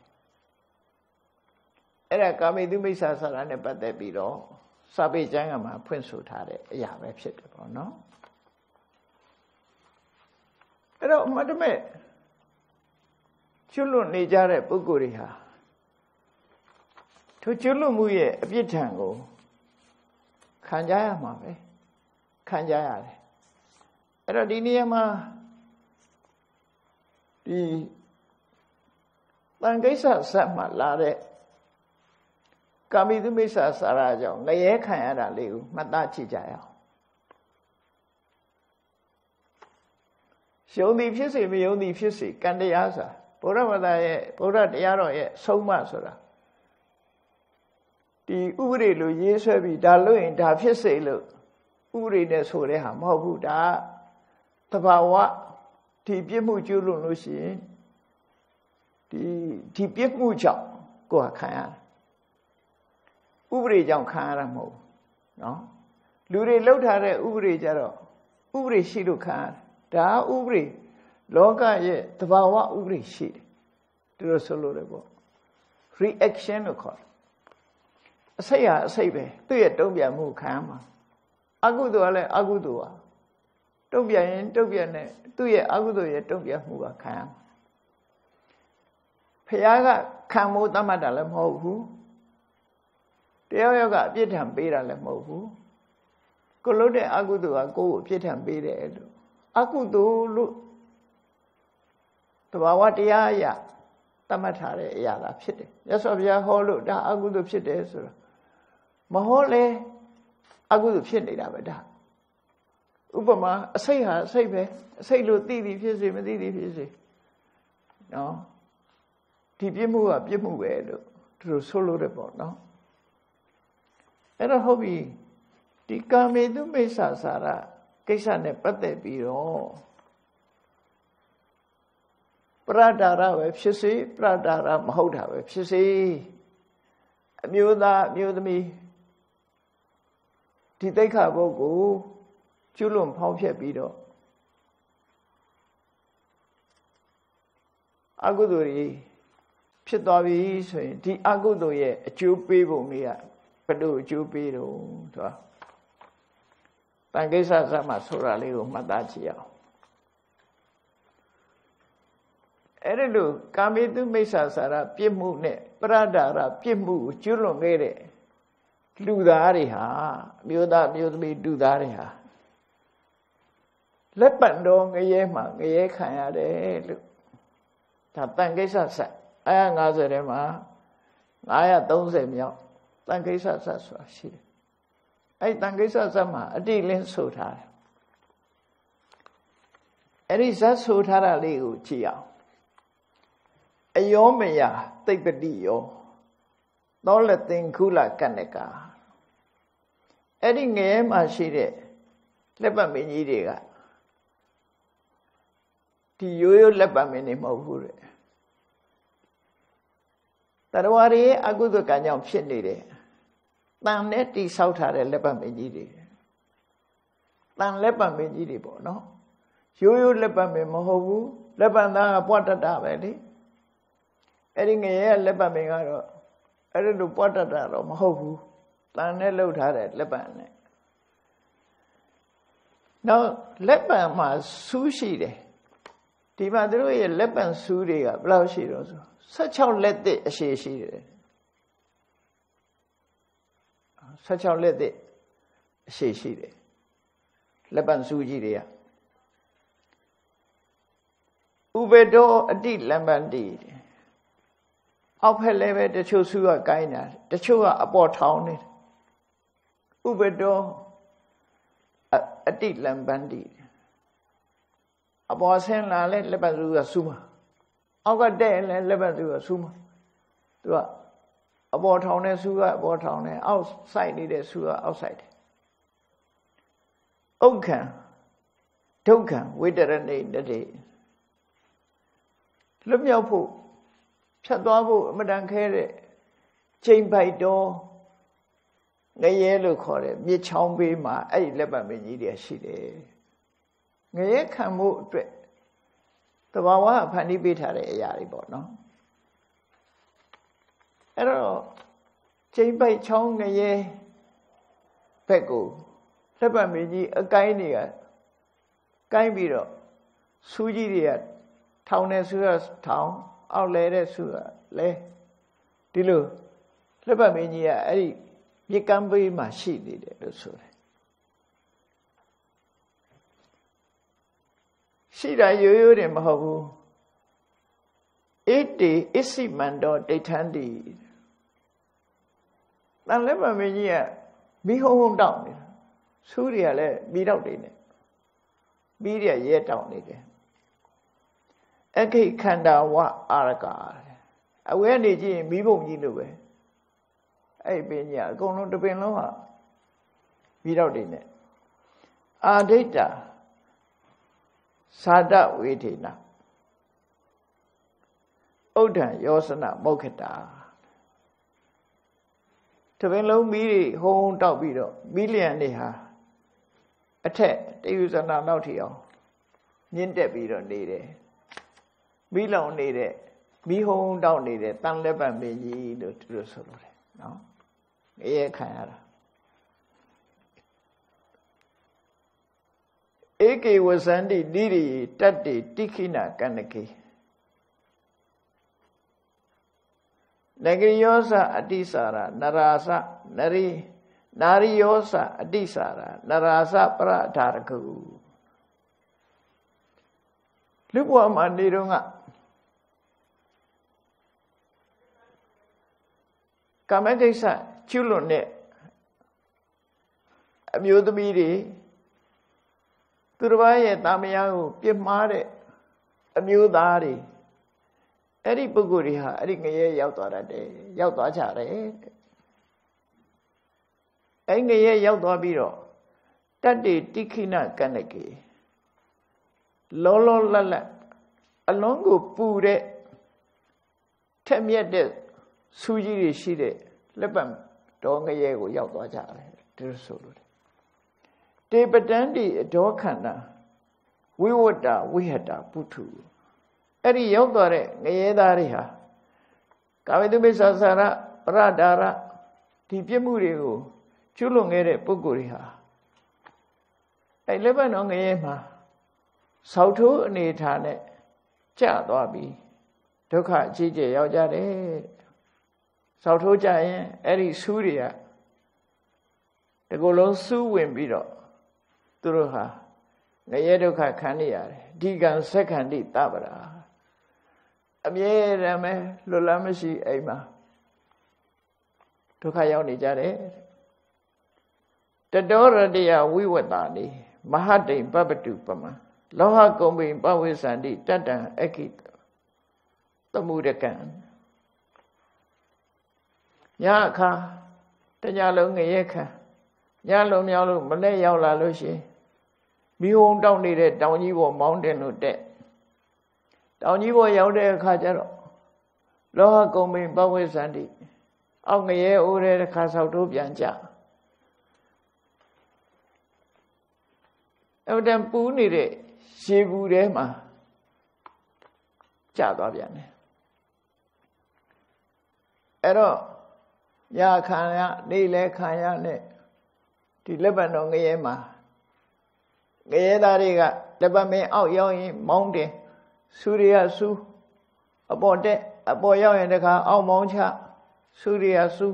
အဲ့ဒါကာမိတုမိစ္ဆာဆရာနဲ့ပတ်သက်ပြီးတော့စာပေကျမ်းကမှာဖွင့်ဆိုထားတဲ့အရာပဲဖြစ်တယ်ပေါ့နော်အဲ့တော့အမတ်တမဲ့ကျွလွန်နေကြတဲ့ပုဂ္ဂိုလ်တွေဟာထိုကျွလွန်မှုရဲ့အပြစ်ဒဏ်ကိုခံကြရမှာပဲခံကြရတယ်အဲ့တော့ဒီနေရာမှာဒီ တန်ကိစ္စဆက်မှလာတဲ့ကာမိတုမိစ္ဆာစာရကြောင့်ငရဲခံရတာလေးကိုမှတ်သားကြည့်ကြရအောင်ရှုံးသည်ဖြစ်စေမယုံသည်ဖြစ်စေကံတရားစာဘုရားဘာသာရဲ့ဘုရားတရားတော်ရဲ့ဆုံးမဆိုတာဒီဥပဒေလိုရေးဆွဲပြီးဒါလို့ရင်ဒါဖြစ်စေလို့ဥပဒေနဲ့ဆိုတဲ့ဟာမဟုတ်ဘူးဒါတဘာဝဒီပြစ်မှုကျူးလွန်လို့ရှိရင် ဒီဒီပြစ်မှုကြောင့်ကိုယ်ခံရတယ်ဥပဒေကြောင့်ခံရတာမဟုတ်ဘူးနော်လူတွေလှုပ်ထားတဲ့ဥပဒေကြတော့ဥပဒေရှိလို့ခံရတယ်ဒါဥပဒေလောကရဲ့တဘာဝဥပဒေရှိတယ်သူတို့ဆိုလို့ရပေါ့ reaction လို့ခေါ်တယ်အစိတ်ဟာအစိတ်ပဲသူ့ရဲ့တုံ့ပြန်မှုခံမှာအကုသိုလ်ကလည်းအကုသိုလ်ပါတုံ့ပြန်ရင်တုံ့ပြန်တဲ့သူ့ရဲ့အကုသိုလ်ရဲ့တုံ့ပြန်မှုကခံရမှာ ဖះကခံမိုးသတ်မှတ်တာလည်းမဟုတ်ဘူးတရားယောကအပြစ်ထံပေးတာလည်းမဟုတ်ဘူးကိုလို့တဲ့အကုသိုလ်ကကိုယ်ကိုအပြစ်ထံပေးတယ်လို့အကုသိုလ်လို့တဘာဝတရားအရာတတ်မှတ်ထားတဲ့အရာသာဖြစ်တယ်မြတ်စွာဘုရားဟောလို့ဒါအကုသိုလ်ဖြစ်တယ်ဆိုတော့မဟောလဲအကုသိုလ်ဖြစ်နေတာပဲဒါဥပမာအစိတ်ဟာအစိတ်ပဲအစိတ်လို့သိသည်ဖြစ်စေမသိသည်ဖြစ်စေနော် ဒီပြစ်မှုကပြစ်မှုပဲလို့သူတို့ဆိုလို့တယ်ပေါ့နော်အဲ့တော့ဟုတ်ပြီဒီကာမေတုမိစ္ဆာစာရကိစ္စနဲ့ပတ်သက်ပြီးတော့ပရဒါရပဲဖြစ်စေပရဒါရမဟုတ်တာပဲဖြစ်စေအမျိုးသားအမျိုးသမီးဒီတိတ်ခါဘုတ်ကိုကျွလွန်ဖောင်းဖြက်ပြီးတော့အကုသိုလ်ကြီး ဖြစ်သွားပြီဆိုရင်ဒီအကုသိုလ်ရဲ့အကျိုးပေးပုံတွေကဘယ်လိုအကျိုးပေးတော့ဆိုတာတန်ကိစ္စဇတ်မှာဆိုတာလေးကိုမှတ်သားကြည့်အောင်အဲ့ဒီလိုကာမေတုမိစ္ဆာစာရပြစ်မှုနဲ့ပရဒါရပြစ်မှုကိုကျွလွန်ခဲ့တဲ့လူသားတွေဟာမျိုးသားမျိုးသမီးလူသားတွေဟာလက်ပတ်တော်ငရဲမှာငရဲခံရတယ်လို့ဒါတန်ကိစ္စဆက် အဲ50ထဲမှာ930မြောက်တန်ကိစ္စဆက်ဆိုတာရှိတယ်အဲ့တန်ကိစ္စဆက်မှာအတိလင်းဆိုထားတယ်အဲ့ဒီဇတ်ဆိုထားတာလေးကိုကြည့်အောင်အယောမယသိပ္ပတိယောသောလသင်္ခုလကဏ္ဍကာအဲ့ဒီငရဲမှာရှိတဲ့လက်ပတ်မင်းကြီးတွေကဒီရိုးရိုးလက်ပတ်မင်းတွေမဟုတ်ဘူးတဲ့ တရဝရီအကုသကံကြောင့်ဖြစ်နေတယ်တန်နဲ့တိဆောက်ထားတဲ့လက်ပတ်မင်းကြီးတွေတန်လက်ပတ်မင်းကြီးတွေပေါ့နော်ရိုးရိုးလက်ပတ်မင်းမဟုတ်ဘူးလက်ပတ်သားကပွားတတ်တာပဲလေအဲ့ဒီငရဲလက်ပတ်မင်းကတော့အဲ့ဒီလိုပွားတတ်တာတော့မဟုတ်ဘူးတန်နဲ့လှုပ်ထားတဲ့လက်ပတ်နဲ့နောက်လက်ပံမှာစူးရှိတယ်ဒီမှာသူတို့ရဲ့လက်ပံစူးတွေကဘယ်လောက်ရှိတော့ဆို 16လက်သစ်အရှိရှိတယ်16လက်သစ်အရှိရှိတယ်လက်ပံစူးကြီးတွေကဥပေတောအတိလမ္ပန္တိအောက်ဖက်လည်းပဲတချို့စုကကိုင်းတာတချို့ကအပေါ်ထောင်နေဥပေတောအတိလမ္ပန္တိအပေါ်ဆင်းလာလဲလက်ပတ်သူကစူးမှာ အောက်ကတဲ့လဲလက်ပတ်သူကစူးမှာသူကအပေါ်ထောင်တဲ့စူးကအပေါ်ထောင်တဲ့အောက်ဆိုင်နေတဲ့စူးကအောက်ဆိုင်တယ်ဥက္ခံဒုက္ခံဝိတရဏိတတိလွတ်မြောက်ဖို့ဖြတ်သွားဖို့အမတန်ခဲတဲ့ချိန်ပိုက်တော်ငရဲလို့ခေါ်တယ်မြစ်ချောင်းဘေးမှာအဲ့ဒီလက်ပတ်မင်းကြီးတွေရှိတယ်ငရဲခံမှုအတွက် တဘာဝဖန်တီးပေးထားတဲ့အရာတွေပေါ့နော်အဲ့တော့ချိန်ပိုက်ချောင်းငရဲဘက်ကိုလက်ပတ်မင်းကြီးအကိုင်းတွေကကိုင်းပြီးတော့စူးကြီးတွေကထောင်တဲ့ဆူရထောင်အောက်လဲတဲ့ဆူရလဲဒီလိုလက်ပတ်မင်းကြီးကအဲ့ဒီမြေကမ်းပေးမှာရှိနေတယ်လို့ဆိုတယ် ရှိတာရိုးရိုးတယ်မဟုတ်ဘူးဣတိအစ္စိမန္တောဒိဋ္ဌန္တိတန်လက်ပတ်မင်းကြီးကမိဟုံဟုံတောက်နေတာဆူးတွေကလည်းမိတော့တွေနဲ့ပြီးရရဲတောက်နေတယ်အခိခန္ဓာဝအာရကအဝဲနေကြည့်ရင်မိဘုံကြီးလို့ပဲအဲ့ပင်ကြီးအကုန်လုံးတပင်လုံးဟာပြီးတော့နေနဲ့အာဒိဋ္ဌာ သာတဝေထေနဥဒ္ဒံယောစနမောခတာတပင်လုံးမီးတွေဟုံးတောက်ပြီးတော့မီးလျံနေဟာအထက်တယုဇနာနောက်ထီအောင်မြင့်တက်ပြီးတော့နေတယ်မိလောင်နေတဲ့မိဟုံးတောက်နေတဲ့တန်လက်ပတ်မင်းကြီးလို့သူတို့ဆိုလို့တယ်နော်ငရဲခံရတာ ဧကေဝဇန္တိနိရိတတ္တိတိခိဏကန္နကေနဂရိယောသအတိစာရနရာစနရိနာရိယောသအတိစာရနရာစပရဒါရကုလူဘဝမှာနေတော့ကကာမကိစ္စကျွလွန်တဲ့အမျိုးသမီးတွေ သူတစ်ပါးရဲ့တာမယားကိုပြစ်မှားတဲ့အမျိုးသားတွေအဲ့ဒီပုဂ္ဂိုလ်တွေဟာအဲ့ဒီငရဲရောက်သွားတတ်တယ်ရောက်သွားကြတယ်အဲ့ငရဲရောက်သွားပြီးတော့တတ္တိတိခိနကဏ္ဍကေလောလောလတ်လတ်အလုံးကိုပူတဲ့ထက်မြက်တဲ့စူးကြီးတွေရှိတဲ့လက်ပတ်တော်ငရဲကိုရောက်သွားကြတယ်ဒီလိုဆိုလို့ တေပတန်တိအဒေါခန္ဓာဝိဝတ္တဝိဟတပုထုအဲ့ဒီရောက်သွားတဲ့ငရဲသားတွေဟာကာဝိတုမိစ္ဆာစာရပရဒါရဒီပြစ်မှုတွေကိုကျွလွန်ခဲ့တဲ့ပုဂ္ဂိုလ်တွေဟာအဲ့လက်ပတ်တော်ငရဲမှာဆောက်ထိုးအနေထားနဲ့ကြသွားပြီးဒုက္ခအကြီးကျယ်ရောက်ကြတယ်ဆောက်ထိုးကြရင်အဲ့ဒီဆူးတွေကတကူလုံးဆူးဝင်ပြီးတော့ သူတို့ဟာငရဲဒုက္ခခံနေရတယ်ဒီကံစက္ခန္တိတပရာအမြဲတမ်းပဲလွတ်လမ်းမရှိအိမ်မှာဒုက္ခရောက်နေကြတယ်တတောရတယဝိဝတ္တာနေမဟာတိန်ပပတုပမလောဟကုံပိပဝိသန္တိတတ္တံအခိတမှုရကံညအခါတညလုံးငရဲခံညလုံးမြောက်လို့မလဲရောက်လာလို့ရှိရင် မိဟုံတောက်နေတဲ့တောင်ကြီးပေါ်မောင်းတင်လို့တက်တောင်ကြီးပေါ်ရောက်တဲ့အခါကျတော့လောဟကုံမိန်ပဝိသန္တိအောက်ငရဲအိုးတဲ့ခါဆောက်တိုးပြန်ကြအဲ့ဒါပူးနေတဲ့ရေဘူးထဲမှာကျသွားပြန်တယ်အဲ့တော့ညခံရနေလဲခံရနဲ့ဒီလက်ပတ်တော်ငရဲမှာ ငရဲသားတွေကလက်ပတ်မင်းအောက်ရောက်ရင်မောင်းတယ်ဆူရိယဆူအပေါ်တက်အပေါ်ရောက်ရင်တခါအောက်မောင်းချဆူရိယဆူ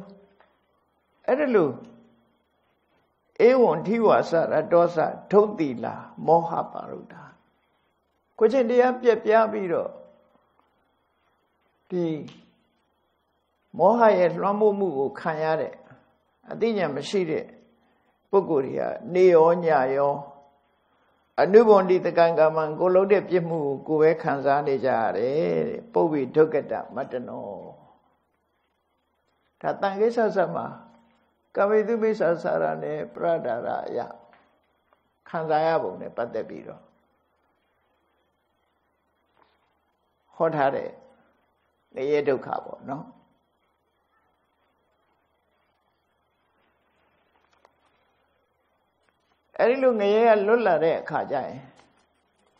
အဲ့ဒါလို့ဧဝံထိဝါစရတောစဒုတ်တိလာမောဟပါရုဒ္ဓကိုချင်းတရားပြက်ပြားပြီးတော့ဒီမောဟရဲ့လွှမ်းမိုးမှုကိုခံရတဲ့အသိဉာဏ်မရှိတဲ့ပုဂ္ဂိုလ်တွေကနေရောညရော အနုဘွန်တိတကံကမံကိုလုံးတဲ့ပြစ်မှုကိုကိုယ်ပဲခံစားနေကြရတယ်တဲ့ပုဗ္ဗိဒုက္ကတမတ္တနောဒါတန်ကိစ္စဆက်မှာကဝိတုမိစ္ဆာစာရနဲ့ပရဒါရအယခံစားရပုံနဲ့ပတ်သက်ပြီးတော့ဟောထားတဲ့ငရဲဒုက္ခပေါ့နော် အဲ့ဒီလိုငရဲကလွတ်လာတဲ့အခါကျရင်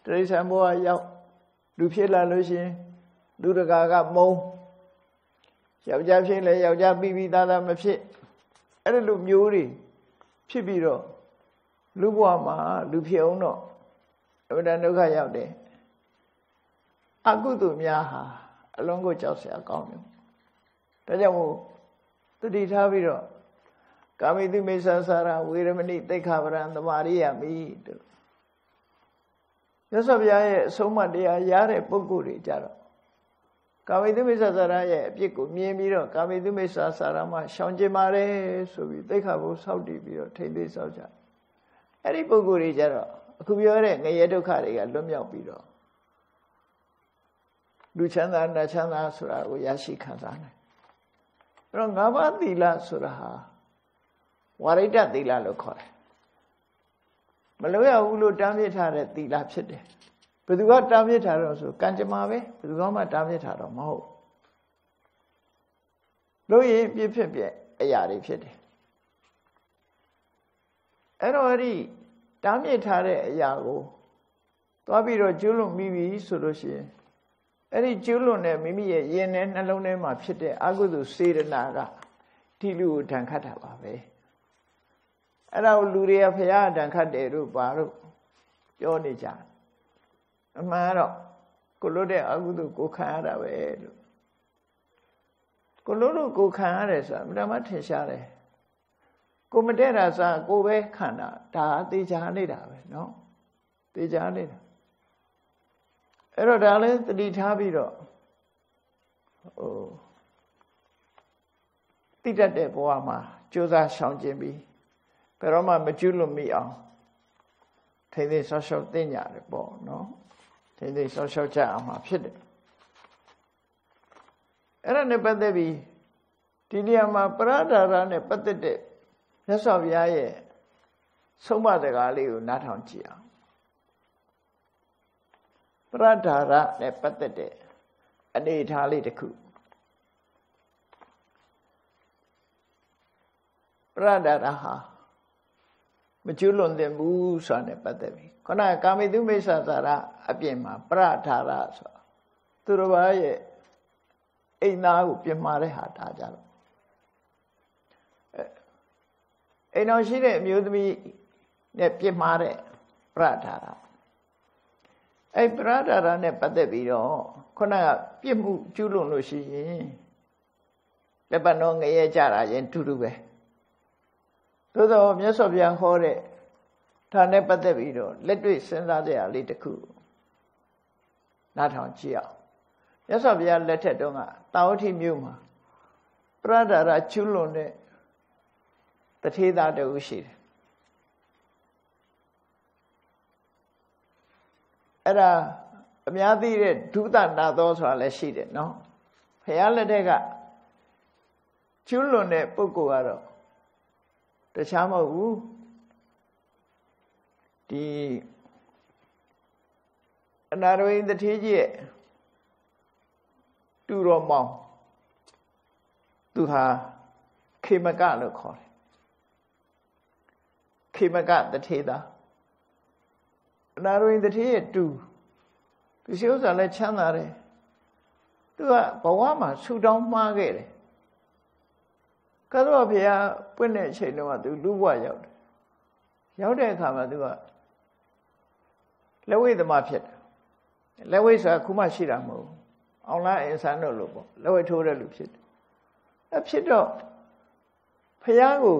တိရစ္ဆာန်ဘဝရောက်လူဖြစ်လာလို့ရှိရင်လူတကာကမုံယောက်ျားဖြစ်လဲယောက်ျားပြီးပြီးသားသားမဖြစ်အဲ့ဒီလိုမျိုးတွေဖြစ်ပြီးတော့လူဘဝမှာလူဖြစ်အောင်တော့အဝိဒ္ဒဒုက္ခရောက်တယ်အကုသိုလ်များဟာအလုံးကိုကြောက်စရာကောင်းမျိုးဒါကြောင့်မို့တတိထားပြီးတော့ ကာမိတုမိစ္ဆာစာရဝေရမဏိတိခါပရံသမာရိယမိတို့ရသော်ဘုရားရဲ့အဆုံးအမတရားရတဲ့ပုဂ္ဂိုလ်တွေကြတော့ကာမိတုမိစ္ဆာစာရရဲ့အပြစ်ကိုမြင်ပြီးတော့ကာမိတုမိစ္ဆာစာရမှာရှောင်ကျင်ပါတယ်ဆိုပြီးတိခါဘုဆောက်တည်ပြီးတော့ထိမ့်သိဆောက်ကြအဲ့ဒီပုဂ္ဂိုလ်တွေကြတော့အခုပြောတဲ့ငရဲဒုက္ခတွေကလွတ်မြောက်ပြီးတော့လူချမ်းသာနတ်ချမ်းသာဆိုတာကိုရရှိခံစားနိုင်အဲ့တော့ငါးပါးသီလဆိုတာဟာ ဝါရိတသီလလို့ခေါ်တယ်မလို့ရဘူးလို့တားမြစ်ထားတဲ့သီလဖြစ်တယ်ဘယ်သူကတားမြစ်ထားတော့ဆိုကံကြမ္မာပဲဘယ်သူမှတားမြစ်ထားတော့မဟုတ်လို့ရင်ပြည့်ဖြစ်ပြည့်အရာတွေဖြစ်တယ်အဲ့တော့အဲ့ဒီတားမြစ်ထားတဲ့အရာကိုသွားပြီးတော့ကျွလွန်မိပြီဆိုလို့ရှိရင်အဲ့ဒီကျွလွန်တဲ့မိမိရဲ့ရင်ထဲနှလုံးထဲမှာဖြစ်တဲ့အကုသိုလ်စေတနာကဒီလူကိုဒဏ်ခတ်တာပါပဲ အဲ့ဒါကိုလူတွေကဖရာဒဏ်ခတ်တယ်တို့ပါတို့ပြောနေကြအမှန်တော့ကိုလို့တဲ့အကုသိုလ်ကိုခံရတာပဲလို့ကိုလို့လို့ကိုခံရတယ်ဆိုတာအမှန်မှထင်ရှားတယ်ကိုမတဲ့တာစားကိုပဲခံတာဒါအသေးချာနေတာပဲเนาะသေချာနေတာအဲ့တော့ဒါလည်းတတိထားပြီးတော့ဟိုတိတတ်တဲ့ဘဝမှာကြိုးစားဆောင်ကျင်ပြီး ဘယ်တော့မှမကျွလွန်မိအောင်ထိမ့်သိဆော့ရှော့သိညာတယ်ပေါ့နော်ထိမ့်သိဆော့ရှော့ကြအောင်မှာဖြစ်တယ်အဲ့ဒါနဲ့ပတ်သက်ပြီးဒီနေရာမှာပရဒါရနဲ့ပတ်သက်တဲ့မြတ်စွာဘုရားရဲ့ဆုံးမစကားလေးကိုနားထောင်ကြည့်အောင်ပရဒါရနဲ့ပတ်သက်တဲ့အနေအထားလေးတစ်ခုပရဒါရဟာ မကျွလွန်သင့်ဘူးဆိုတာနဲ့ပတ်သက်ပြီခုနကကာမိတုမိစ္ဆာသာရအပြင်မှာပရထာရဆိုသူတော်ဘာရဲ့အိမ်သားကိုပြင်မာတဲ့ဟာဒါကြတော့အိမ်တော်ရှိတဲ့အမျိုးသမီးနဲ့ပြင်မာတဲ့ပရထာရအဲ့ပရထာရနဲ့ပတ်သက်ပြီးတော့ခုနကပြစ်မှုကျွလွန်လို့ရှိရင်လက်ပတ်တော့ငရဲကြတာရင်တူတူပဲ သို့သောမြတ်စွာဘုရားဟောတဲ့ဒါနဲ့ပတ်သက်ပြီးတော့လက်တွေ့စဉ်းစားကြရလေးတစ်ခုနားထောင်ကြည့်အောင်မြတ်စွာဘုရားလက်ထက်တုန်းကတာဝတိမြို့မှာပရဒါရကျွလွန်တဲ့တထေးသားတဦးရှိတယ်အဲ့ဒါအများသိတဲ့ဒုသနာသောဆိုတာလည်းရှိတယ်နော်ဘုရားလက်ထက်ကကျွလွန်တဲ့ပုဂ္ဂိုလ်ကတော့ တခြားမဟုတ်ဘူးဒီအနာရဝိတထေးကြီးရဲ့တူတော်မောင်သူဟာခေမကလို့ခေါ်တယ်ခေမကတထေးသားအနာရဝိတထေးရဲ့တူသူရှိဥစ္စာလည်းချမ်းသာတယ်သူကဘဝမှာဆူတောင်းမှားခဲ့တယ် ကသောဘုရားပွင့်တဲ့အချိန်တုန်းကသူလူဘဝရောက်တယ်ရောက်တဲ့အခါမှာသူကလက်ဝိသမဖြစ်တယ်လက်ဝိဆိုတာခုမှရှိတာမဟုတ်အောင်လားအင်ဆန်တို့လို့ပေါ့လက်ဝိထိုးတဲ့လူဖြစ်တယ်အဖြစ်တော့ဘုရားကို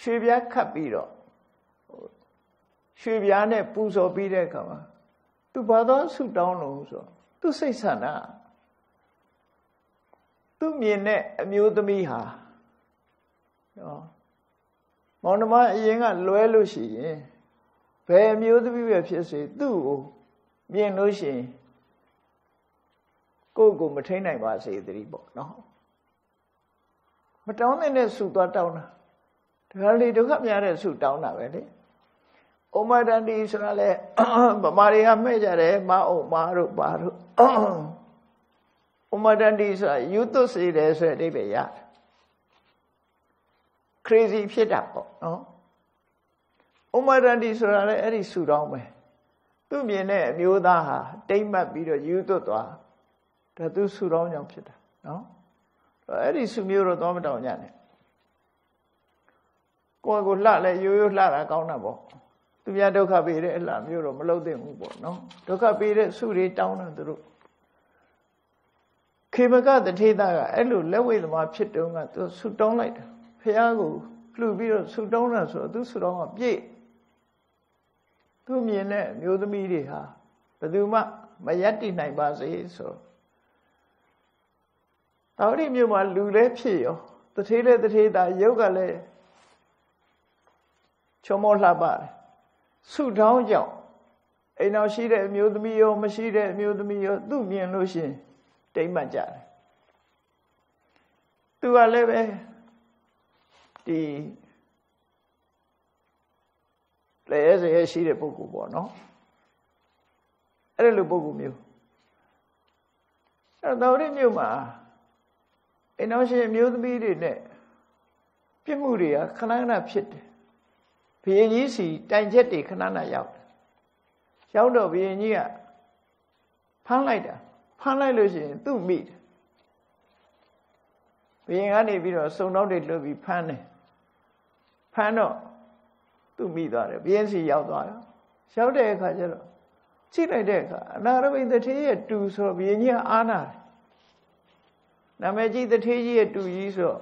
ရွှေပြားခတ်ပြီးတော့ရွှေပြားနဲ့ပူဇော်ပြီးတဲ့အခါမှာသူဘာသောဆုတောင်းလို့ဆိုသူစိတ်ဆန္ဒ သူမြင်တဲ့အမျိုးသမီးဟာနော်မောင်နှမအရင်ကလွဲလို့ရှိရင်ဘယ်အမျိုးသမီးပဲဖြစ်စေသူ့ကိုမြင်လို့ရှိရင်ကိုယ့်ကိုမထိန်နိုင်ပါစေတည်းပေါ့နော်မတောင်းတဲ့ဆုသွားတောင်းတာဒါလေဒုက္ခများတဲ့ဆုတောင်းတာပဲလေဩမတန်တီဆိုတာလေဗမာတွေကမဲ့ကြတယ်မအောင်မာတို့ပါတို့ ဩမတန်တီဆိုတာယူသွစေတယ်ဆိုတဲ့အဓိပ္ပာယ်ရတယ် crazy ဖြစ်တာပေါ့နော်ဩမတန်တီဆိုတာလေအဲ့ဒီဆုတောင်းပဲသူမြင်တဲ့အမျိုးသားဟာတိမ့်မှတ်ပြီးတော့ယူသွသွားဒါသူဆုတောင်းကြောင့်ဖြစ်တာနော်အဲ့ဒီဆုမျိုးတော့သွားမတောင်းကြနဲ့ကိုယ်ကိုလှလဲရိုးရိုးလှတာကောင်းတာပေါ့သူများဒုက္ခပေးတဲ့အလှမျိုးတော့မလုပ်သင့်ဘူးပေါ့နော်ဒုက္ခပေးတဲ့ဆုတွေတောင်းတာသူတို့ ခေမကတထေသကအဲ့လိုလက်ဝိသမားဖြစ်တုန်းကသူဆုတောင်းလိုက်တာဖះကိုလှူပြီးတော့ဆုတောင်းတာဆိုတော့သူဆုတောင်းကပြည့်သူမြင်တဲ့အမျိုးသမီးတွေဟာဘယ်သူမှမယက်တည်နိုင်ပါစေဆိုတော်ရီမြို့မှာလူလည်းဖြစ်ရောတထေးလည်းတထေးသားရုပ်ကလည်းချုံမောလှပတယ်ဆုတောင်းကြောင့်အိမ်တော်ရှိတဲ့အမျိုးသမီးရောမရှိတဲ့အမျိုးသမီးရောသူ့မြင်လို့ရှင် တိမ်မှတ်ကြတယ်သူကလည်းပဲဒီလဲစရရှိတဲ့ပုဂ္ဂိုလ်ပေါ့နော်အဲ့လိုပုဂ္ဂိုလ်မျိုးအဲ့တော်ရင်းမြို့မှာအိမ်တော်ရှိအမျိုးသမီးတွေနဲ့ပြစ်မှုတွေကခဏခဏဖြစ်တယ်ဘုရင်ကြီးစီတိုင်ချက်တွေခဏခဏရောက်တယ်ရောက်တော့ဘုရင်ကြီးကဖမ်းလိုက်တာ ဖမ်းလိုက်လို့ရှိရင်သူ့မိတယ်ဘုရင်ကနေပြီးတော့စုံတော့တွေလွတ်ပြီးဖမ်းတယ်ဖမ်းတော့သူ့မိသွားတယ်ဘုရင်စီရောက်သွားတယ်ရောက်တဲ့အခါကျတော့ကြည့်လိုက်တဲ့အခါအနာရဘိန်တထေးရဲ့တူဆိုဘုရင်ကြီးကအာနာတယ်နာမည်ကြီးတထေးကြီးရဲ့တူကြီးဆို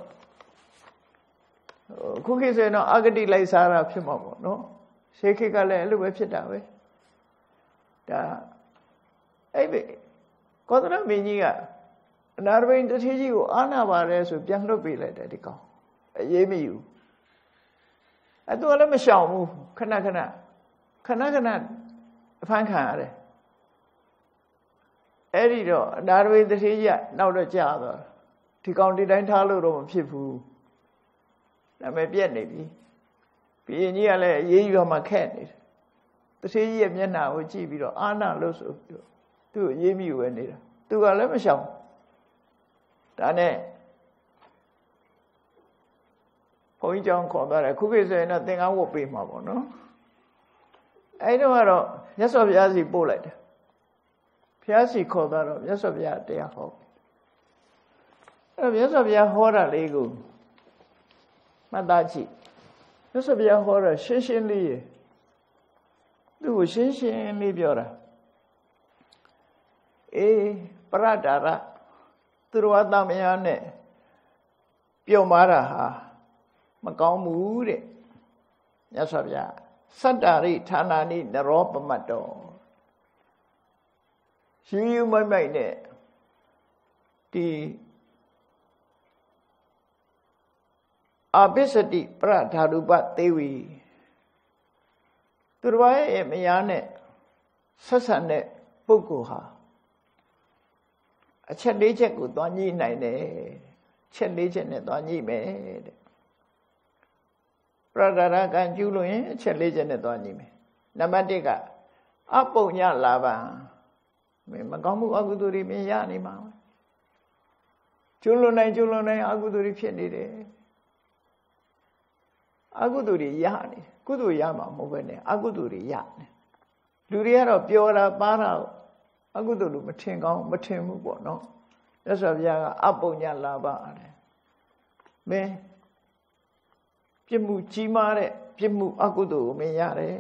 ခုခေတ်ဆိုရင်တော့အာဂတိလိုက်စားတာဖြစ်မှာပေါ့နော်ရှေးခေတ်ကလည်းအဲ့လိုပဲဖြစ်တာပဲဒါအဲ့ဒီ ကောသရမင်းကြီးကအနာရဘိန်တထေးကြီးကိုအာနာပါတယ်ဆိုပြန်လွတ်ပေးလိုက်တယ်ဒီကောင်အရေးမယူအဲ့သူကလည်းမရှောင်ဘူးခဏခဏခဏခဏအဖမ်းခံရတယ်အဲ့ဒီတော့အနာရဘိန်တထေးကြီးကနောက်တော့ကြာသွားဒီကောင်ဒီတိုင်းထားလို့တော့မဖြစ်ဘူးနာမည်ပြက်နေပြီဘုရင်ကြီးကလည်းအေးအေးရမှခက်နေတယ်တထေးကြီးရဲ့မျက်နှာကိုကြည့်ပြီးတော့အာနာလို့ဆိုပြီးတော့ သူ့အေးမိဝဲနေတာသူကလည်းမရှောင်ဒါနဲ့ဘုန်းကြီးကြောင့်ခေါ်သွားတယ်ခုခေတ်ဆိုရင်တော့သင်္ကန်းဝတ်ပေးမှာပေါ့နော်အဲဒီတော့ကတော့မြတ်စွာဘုရားစီပို့လိုက်တယ်ဘုရားစီခေါ်သွားတော့မြတ်စွာဘုရားတရားဟောအဲ့တော့မြတ်စွာဘုရားဟောတာလေးကိုမှတ်သားကြည့်မြတ်စွာဘုရားဟောတာရှင်းရှင်းလေးရသူ့ကိုရှင်းရှင်းလေးပြောတာ အေးပရဒါရသူတော်ဝသမယနဲ့ပြုံမာတာဟာမကောင်းဘူးတဲ့မြတ်စွာဘုရားစတ္တာရိဌာနာနိနရောပမတ်တော်ယူယူမိုက်မိုက်နဲ့ဒီအပိစတိပရဓာတုပသေဝီသူတော်ဘာရဲ့မယားနဲ့ဆက်ဆံတဲ့ပုဂ္ဂိုလ်ဟာ အချက်လေးချက်ကိုသွားညှိနိုင်တယ်ချက်လေးချက်နဲ့သွားညှိမယ်တဲ့ပရဒရာကံကျူးလို့ရင်အချက်လေးချက်နဲ့သွားညှိမယ်နံပါတ်1ကအပုံညလာပါမင်းမကောင်းမှုအကုသိုလ်တွေမင်းရနေမှာကျူးလွန်နိုင်ကျူးလွန်နိုင်အကုသိုလ်တွေဖြစ်နေတယ်အကုသိုလ်တွေရနေကုသိုလ်ရမှာမဟုတ်ပဲနဲ့အကုသိုလ်တွေရနေလူတွေကတော့ပျော်တာပါတာ အကုသိုလ်လို့မထင်ကောင်းမထင်ဘူးပေါ့နော်မြတ်စွာဘုရားကအပုံညာလာပါတယ်မင်းပြစ်မှုကြီးမားတဲ့ပြစ်မှုအကုသိုလ်ကိုမင်းရတယ်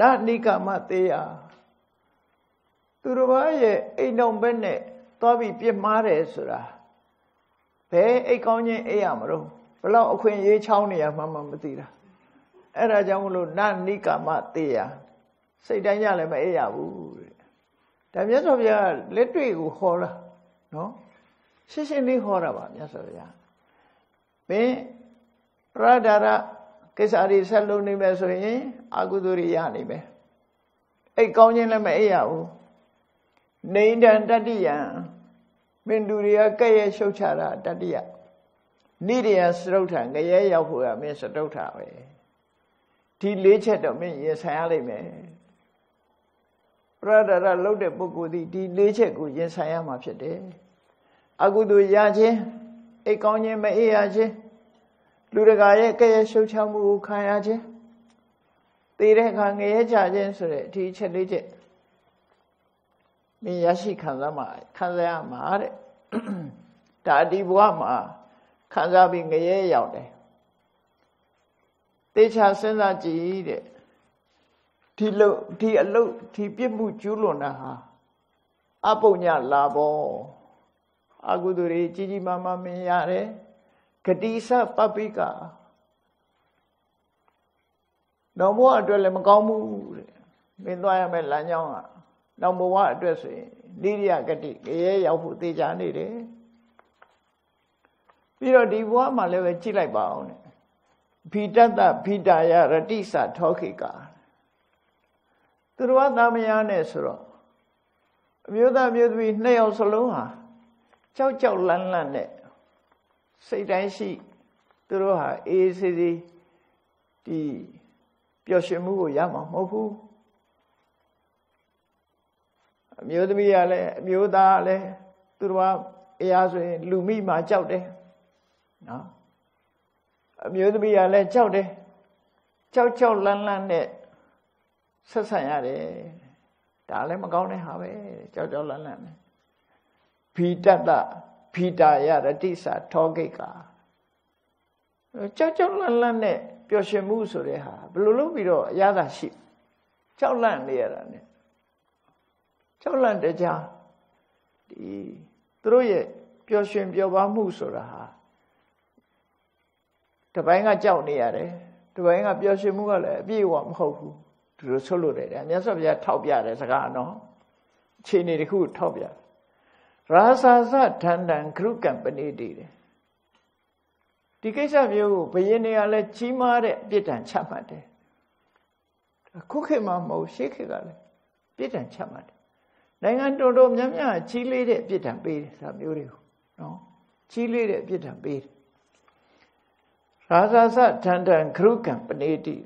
နနိကမသေးရသူတော်ဘာရဲ့အိမ်တော်ဘက်နဲ့သွားပြီးပြစ်မှားတယ်ဆိုတာဘယ်အိတ်ကောင်းချင်းအိတ်ရမလို့ဘလောက်အခွင့်ရေးချောင်းနေရမှမမသိတာအဲ့ဒါကြောင့်မလို့နနိကာမတေယစိတ်တိုင်းကြလည်းမအေးရဘူးတဲ့ ဒါမြတ်စွာဘုရားလက်တွေ့ကိုဟောတာနော်ရှင်းရှင်းလေးဟောတာပါမြတ်စွာဘုရားမင်းပရဒါရကိစ္စတွေဆက်လုပ်နေမယ်ဆိုရင်အကုသိုလ်တွေရနေမယ်အဲ့ကောင်းခြင်းလည်းမအေးရဘူးနေတံတတ္တိယံမင်းလူတွေကကဲ့ရဲ့ရှုတ်ချတာတတ္တိယနိရိယစရုဋ္ဌငရဲရောက်ဖို့ကမင်းစတုဋ္ဌပဲဒီလေးချက်တော့မင်းရင်ဆိုင်ရလိမ့်မယ်ပ ရဒရလုတ်တဲ့ပုဂ္ဂိုလ်ဒီဒီလေးချက်ကိုရင်ဆိုင်ရမှာဖြစ်တယ်အကုသိုလ်ရခြင်းအိတ်ကောင်းခြင်းမအေးရခြင်းလူတကာရဲ့ကဲ့ရဲ့ရှုတ်ချမှုကိုခံရခြင်းသိတဲ့အခါငရဲချခြင်းဆိုတဲ့ဒီချက်လေးချက်မင်းရရှိခံစားမှာခံစားရမှာတဲ့ဒါဒီဘဝမှာခံစားပြီးငရဲရောက်တယ်တေချာစဉ်းစားကြည့်တဲ့ ဒီလုံဒီအလုတ်ဒီပြစ်မှုကျူးလွန်တာဟာအပုညလာဘောအကုသိုလ်တွေကြီးကြီးမားမားမင်းရတယ်ဂတိစပပိကတော့ဘဝအတွက်လည်းမကောင်းဘူးတဲ့မင်းသွားရမယ့်လမ်းကြောင်းကနောက်ဘဝအတွက်ဆိုရင်နိရိယဂတိရဲရောက်ဖို့သေချာနေတယ်ပြီးတော့ဒီဘဝမှာလည်းပဲကြည့်လိုက်ပါအောင်တဲ့ဘိတတဘိတာယရတိစထောခိကာ သူတော်သားမယားနဲ့ဆိုတော့အမျိုးသားမျိုးသမီးနှစ်ယောက်စလုံးဟာကြောက်ကြောက်လန့်လန့်နဲ့စိတ်တိုင်းရှိသူတို့ဟာအေးစေးစေးဒီပျော်ရွှင်မှုကိုရမှာမဟုတ်ဘူးအမျိုးသမီးကလည်းအမျိုးသားကလည်းသူတို့ကအရာဆိုရင်လူမိမှကြောက်တယ်နော်အမျိုးသမီးကလည်းကြောက်တယ်ကြောက်ကြောက်လန့်လန့်နဲ့ ဆက်ဆံရတယ်ဒါလည်းမကောင်းတဲ့ဟာပဲကြောက်ကြောက်လန့်လန့်နဲ့ဘီတတဘီတာယရတိစာထောဂိတ်ကကြောက်ကြောက်လန့်လန့်နဲ့ပျော်ရွှင်မှုဆိုတဲ့ဟာဘယ်လိုလုပ်ပြီးတော့အရသာရှိကြောက်လန့်နေရတာ ਨੇ ကြောက်လန့်တကြားဒီသူတို့ရဲ့ပျော်ရွှင်ပျော်ပါမှုဆိုတာဟာတပိုင်းကကြောက်နေရတယ်တပိုင်းကပျော်ရွှင်မှုကလည်းအပြည့်အဝမဟုတ်ဘူး သူတို့ဆွလို့တယ်မြတ်စွာဘုရားထောက်ပြတယ်စကားနော်ခြေနေတခုထောက်ပြရာသာသထန္တံခရုကံပဏိတိတယ်ဒီကိစ္စမျိုးကိုဘယင်းတွေကလည်းကြီးမားတဲ့အပြစ်ဒဏ်ချမှတ်တယ်ခုခေတ်မှာမဟုတ်ရှေးခေတ်ကလည်းပြစ်ဒဏ်ချမှတ်တယ်နိုင်ငံတော်တော်များများကြီးလေးတဲ့အပြစ်ဒဏ်ပေးတယ်ဒါမျိုးတွေကိုနော်ကြီးလေးတဲ့အပြစ်ဒဏ်ပေးတယ်ရာဇာသထန္တံခရုကံပဏိတိ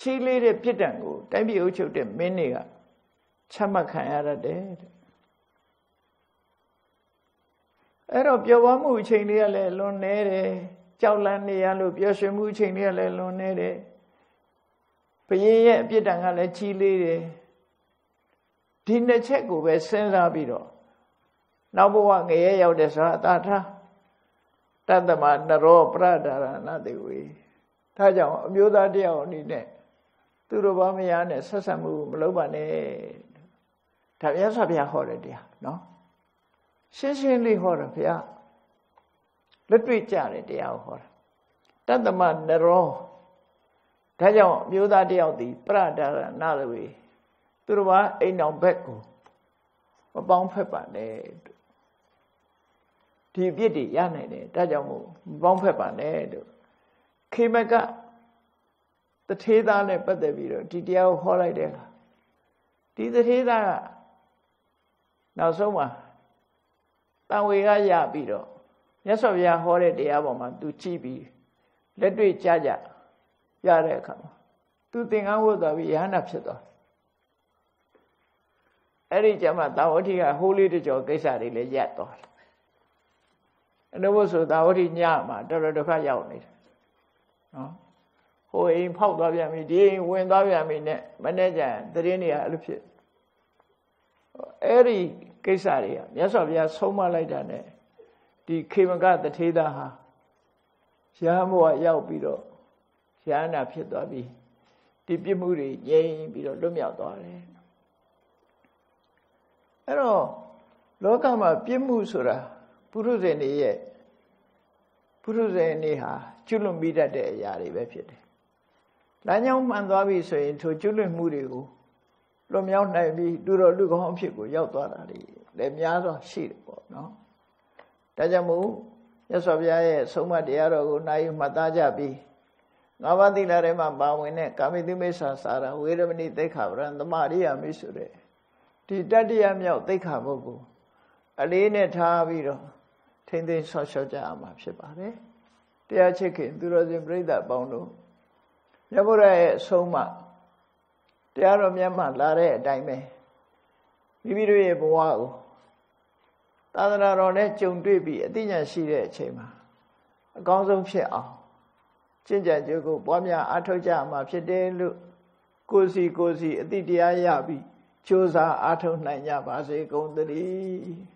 ကြီးလေးတဲ့ပြစ်ဒဏ်ကိုတိုင်းပြည်အုပ်ချုပ်တဲ့မင်းတွေကချမှတ်ခံရရတယ်တဲ့အဲ့တော့ပျော်ပါမှုအချိန်လေးကလည်းလွန်နေတယ်ကြောက်လန့်နေရလို့ပျော်ရွှင်မှုအချိန်လေးကလည်းလွန်နေတယ်ဘုရင်ရဲ့အပြစ်ဒဏ်ကလည်းကြီးလေးတယ်ဒီနှစ်ချက်ကိုပဲစဉ်းစားပြီးတော့နောက်ဘဝငရဲရောက်တယ်ဆိုတာအသာထားတတ္တမနရောပရဒါရဏတိဝေဒါကြောင့်အမျိုးသားတယောက်အနေနဲ့ သူတို့ဘာမယားနဲ့ဆက်ဆံမှုမလုပ်ပါနဲ့ဒါမြတ်စွာဘုရားဟောတဲ့တရားနော်ရှင်းရှင်းလေးဟောတာဘုရားလက်တွေ့ကြတဲ့တရားကိုဟောတာတတ္တမနရောဒါကြောင့်မျိုးသားတယောက်ဒီပရဒါရဏသဝေသူတို့ကအိမ်အောင်ဘက်ကိုမပေါင်းဖက်ပါနဲ့ဒီအပြစ်တွေရနိုင်တယ်ဒါကြောင့်မို့မပေါင်းဖက်ပါနဲ့တို့ခေမက တထေးသားနဲ့ပတ်သက်ပြီးတော့ဒီတရားကိုဟောလိုက်တဲ့အခါဒီတထေးသားကနောက်ဆုံးမှာတန်ဝေကရပြီးတော့မြတ်စွာဘုရားဟောတဲ့တရားပေါ်မှာသူကြည့်ပြီးလက်တွေ့ကြကြရတဲ့အခါမှာသူသင်္ကန်းဝတ်သွားပြီးယဟန္တာဖြစ်သွားအဲ့ဒီကျမှတာဝတိကဟိုးလေးတကြောကိစ္စတွေလည်းရပ်သွားတယ်အနုဘုဆိုတာဝတိညမှာတော်တော်ဒုက္ခရောက်နေတယ်နော်ဟို အိမ်ဖောက်သွားပြန်ပြီဒီအိမ်ဝင်သွားပြန်ပြီနဲ့မနေ့ကျရင်တရင်တွေကအဲ့လိုဖြစ်အဲ့ဒီကိစ္စတွေကမြတ်စွာဘုရားဆုံးမလိုက်တာ ਨੇ ဒီခေမကတထေသာဟာရဟန်းဘဝရောက်ပြီးတော့ရဟန္တာဖြစ်သွားပြီဒီပြစ်မှုတွေငြိမ်းပြီးတော့လွတ်မြောက်သွားတယ်အဲ့တော့လောကမှာပြစ်မှုဆိုတာပုရုဇဉ်တွေရဲ့ပုရုဇဉ်တွေဟာကျွလွန်မိတတ်တဲ့အရာတွေပဲဖြစ်တယ်ဒီ လမ်းကြောင်းမှန်သွားပြီဆိုရင်ထိုကျွလွတ်မှုတွေကိုလွန်မြောက်နိုင်ပြီးသူတော်လူကောင်းဖြစ်ကိုရောက်သွားတာလေလည်းများစွာရှိတယ်ပေါ့နော်ဒါကြောင့်မို့မြတ်စွာဘုရားရဲ့ဆုံးမတရားတော်ကိုနိုင်မှတ်သားကြပြီးငါးပါးသီလထဲမှာပါဝင်တဲ့ကာမိတုမိစ္ဆာစာရဝေရမဏိသိက္ခာပရံသမာရိယာမိဆိုတဲ့ဒီတတ္တရမြောက်သိက္ခာပုဂ္ဂိုလ်အလေးနဲ့ထားပြီးတော့ထိမ့်သိမ်းဆော့ရှော့ကြရမှာဖြစ်ပါတယ်တရားချစ်ခင်သူတော်စင်ပြိဿအပေါင်းတို့ မြတ်ဗုဒ္ဓရဲ့အဆုံးအမတရားတော်မြတ်မှလာတဲ့အတိုင်းပဲမိမိတို့ရဲ့ဘဝကိုသာသနာတော်နဲ့ကြုံတွေ့ပြီးအသိဉာဏ်ရှိတဲ့အချိန်မှာအကောင်းဆုံးဖြစ်အောင်ကျင့်ကြံကြိုးကိုပွားများအားထုတ်ကြမှာဖြစ်တယ်လို့ကိုယ်စီကိုယ်စီအသိတရားရပြီးကြိုးစားအားထုတ်နိုင်ကြပါစေကုန်သတည်း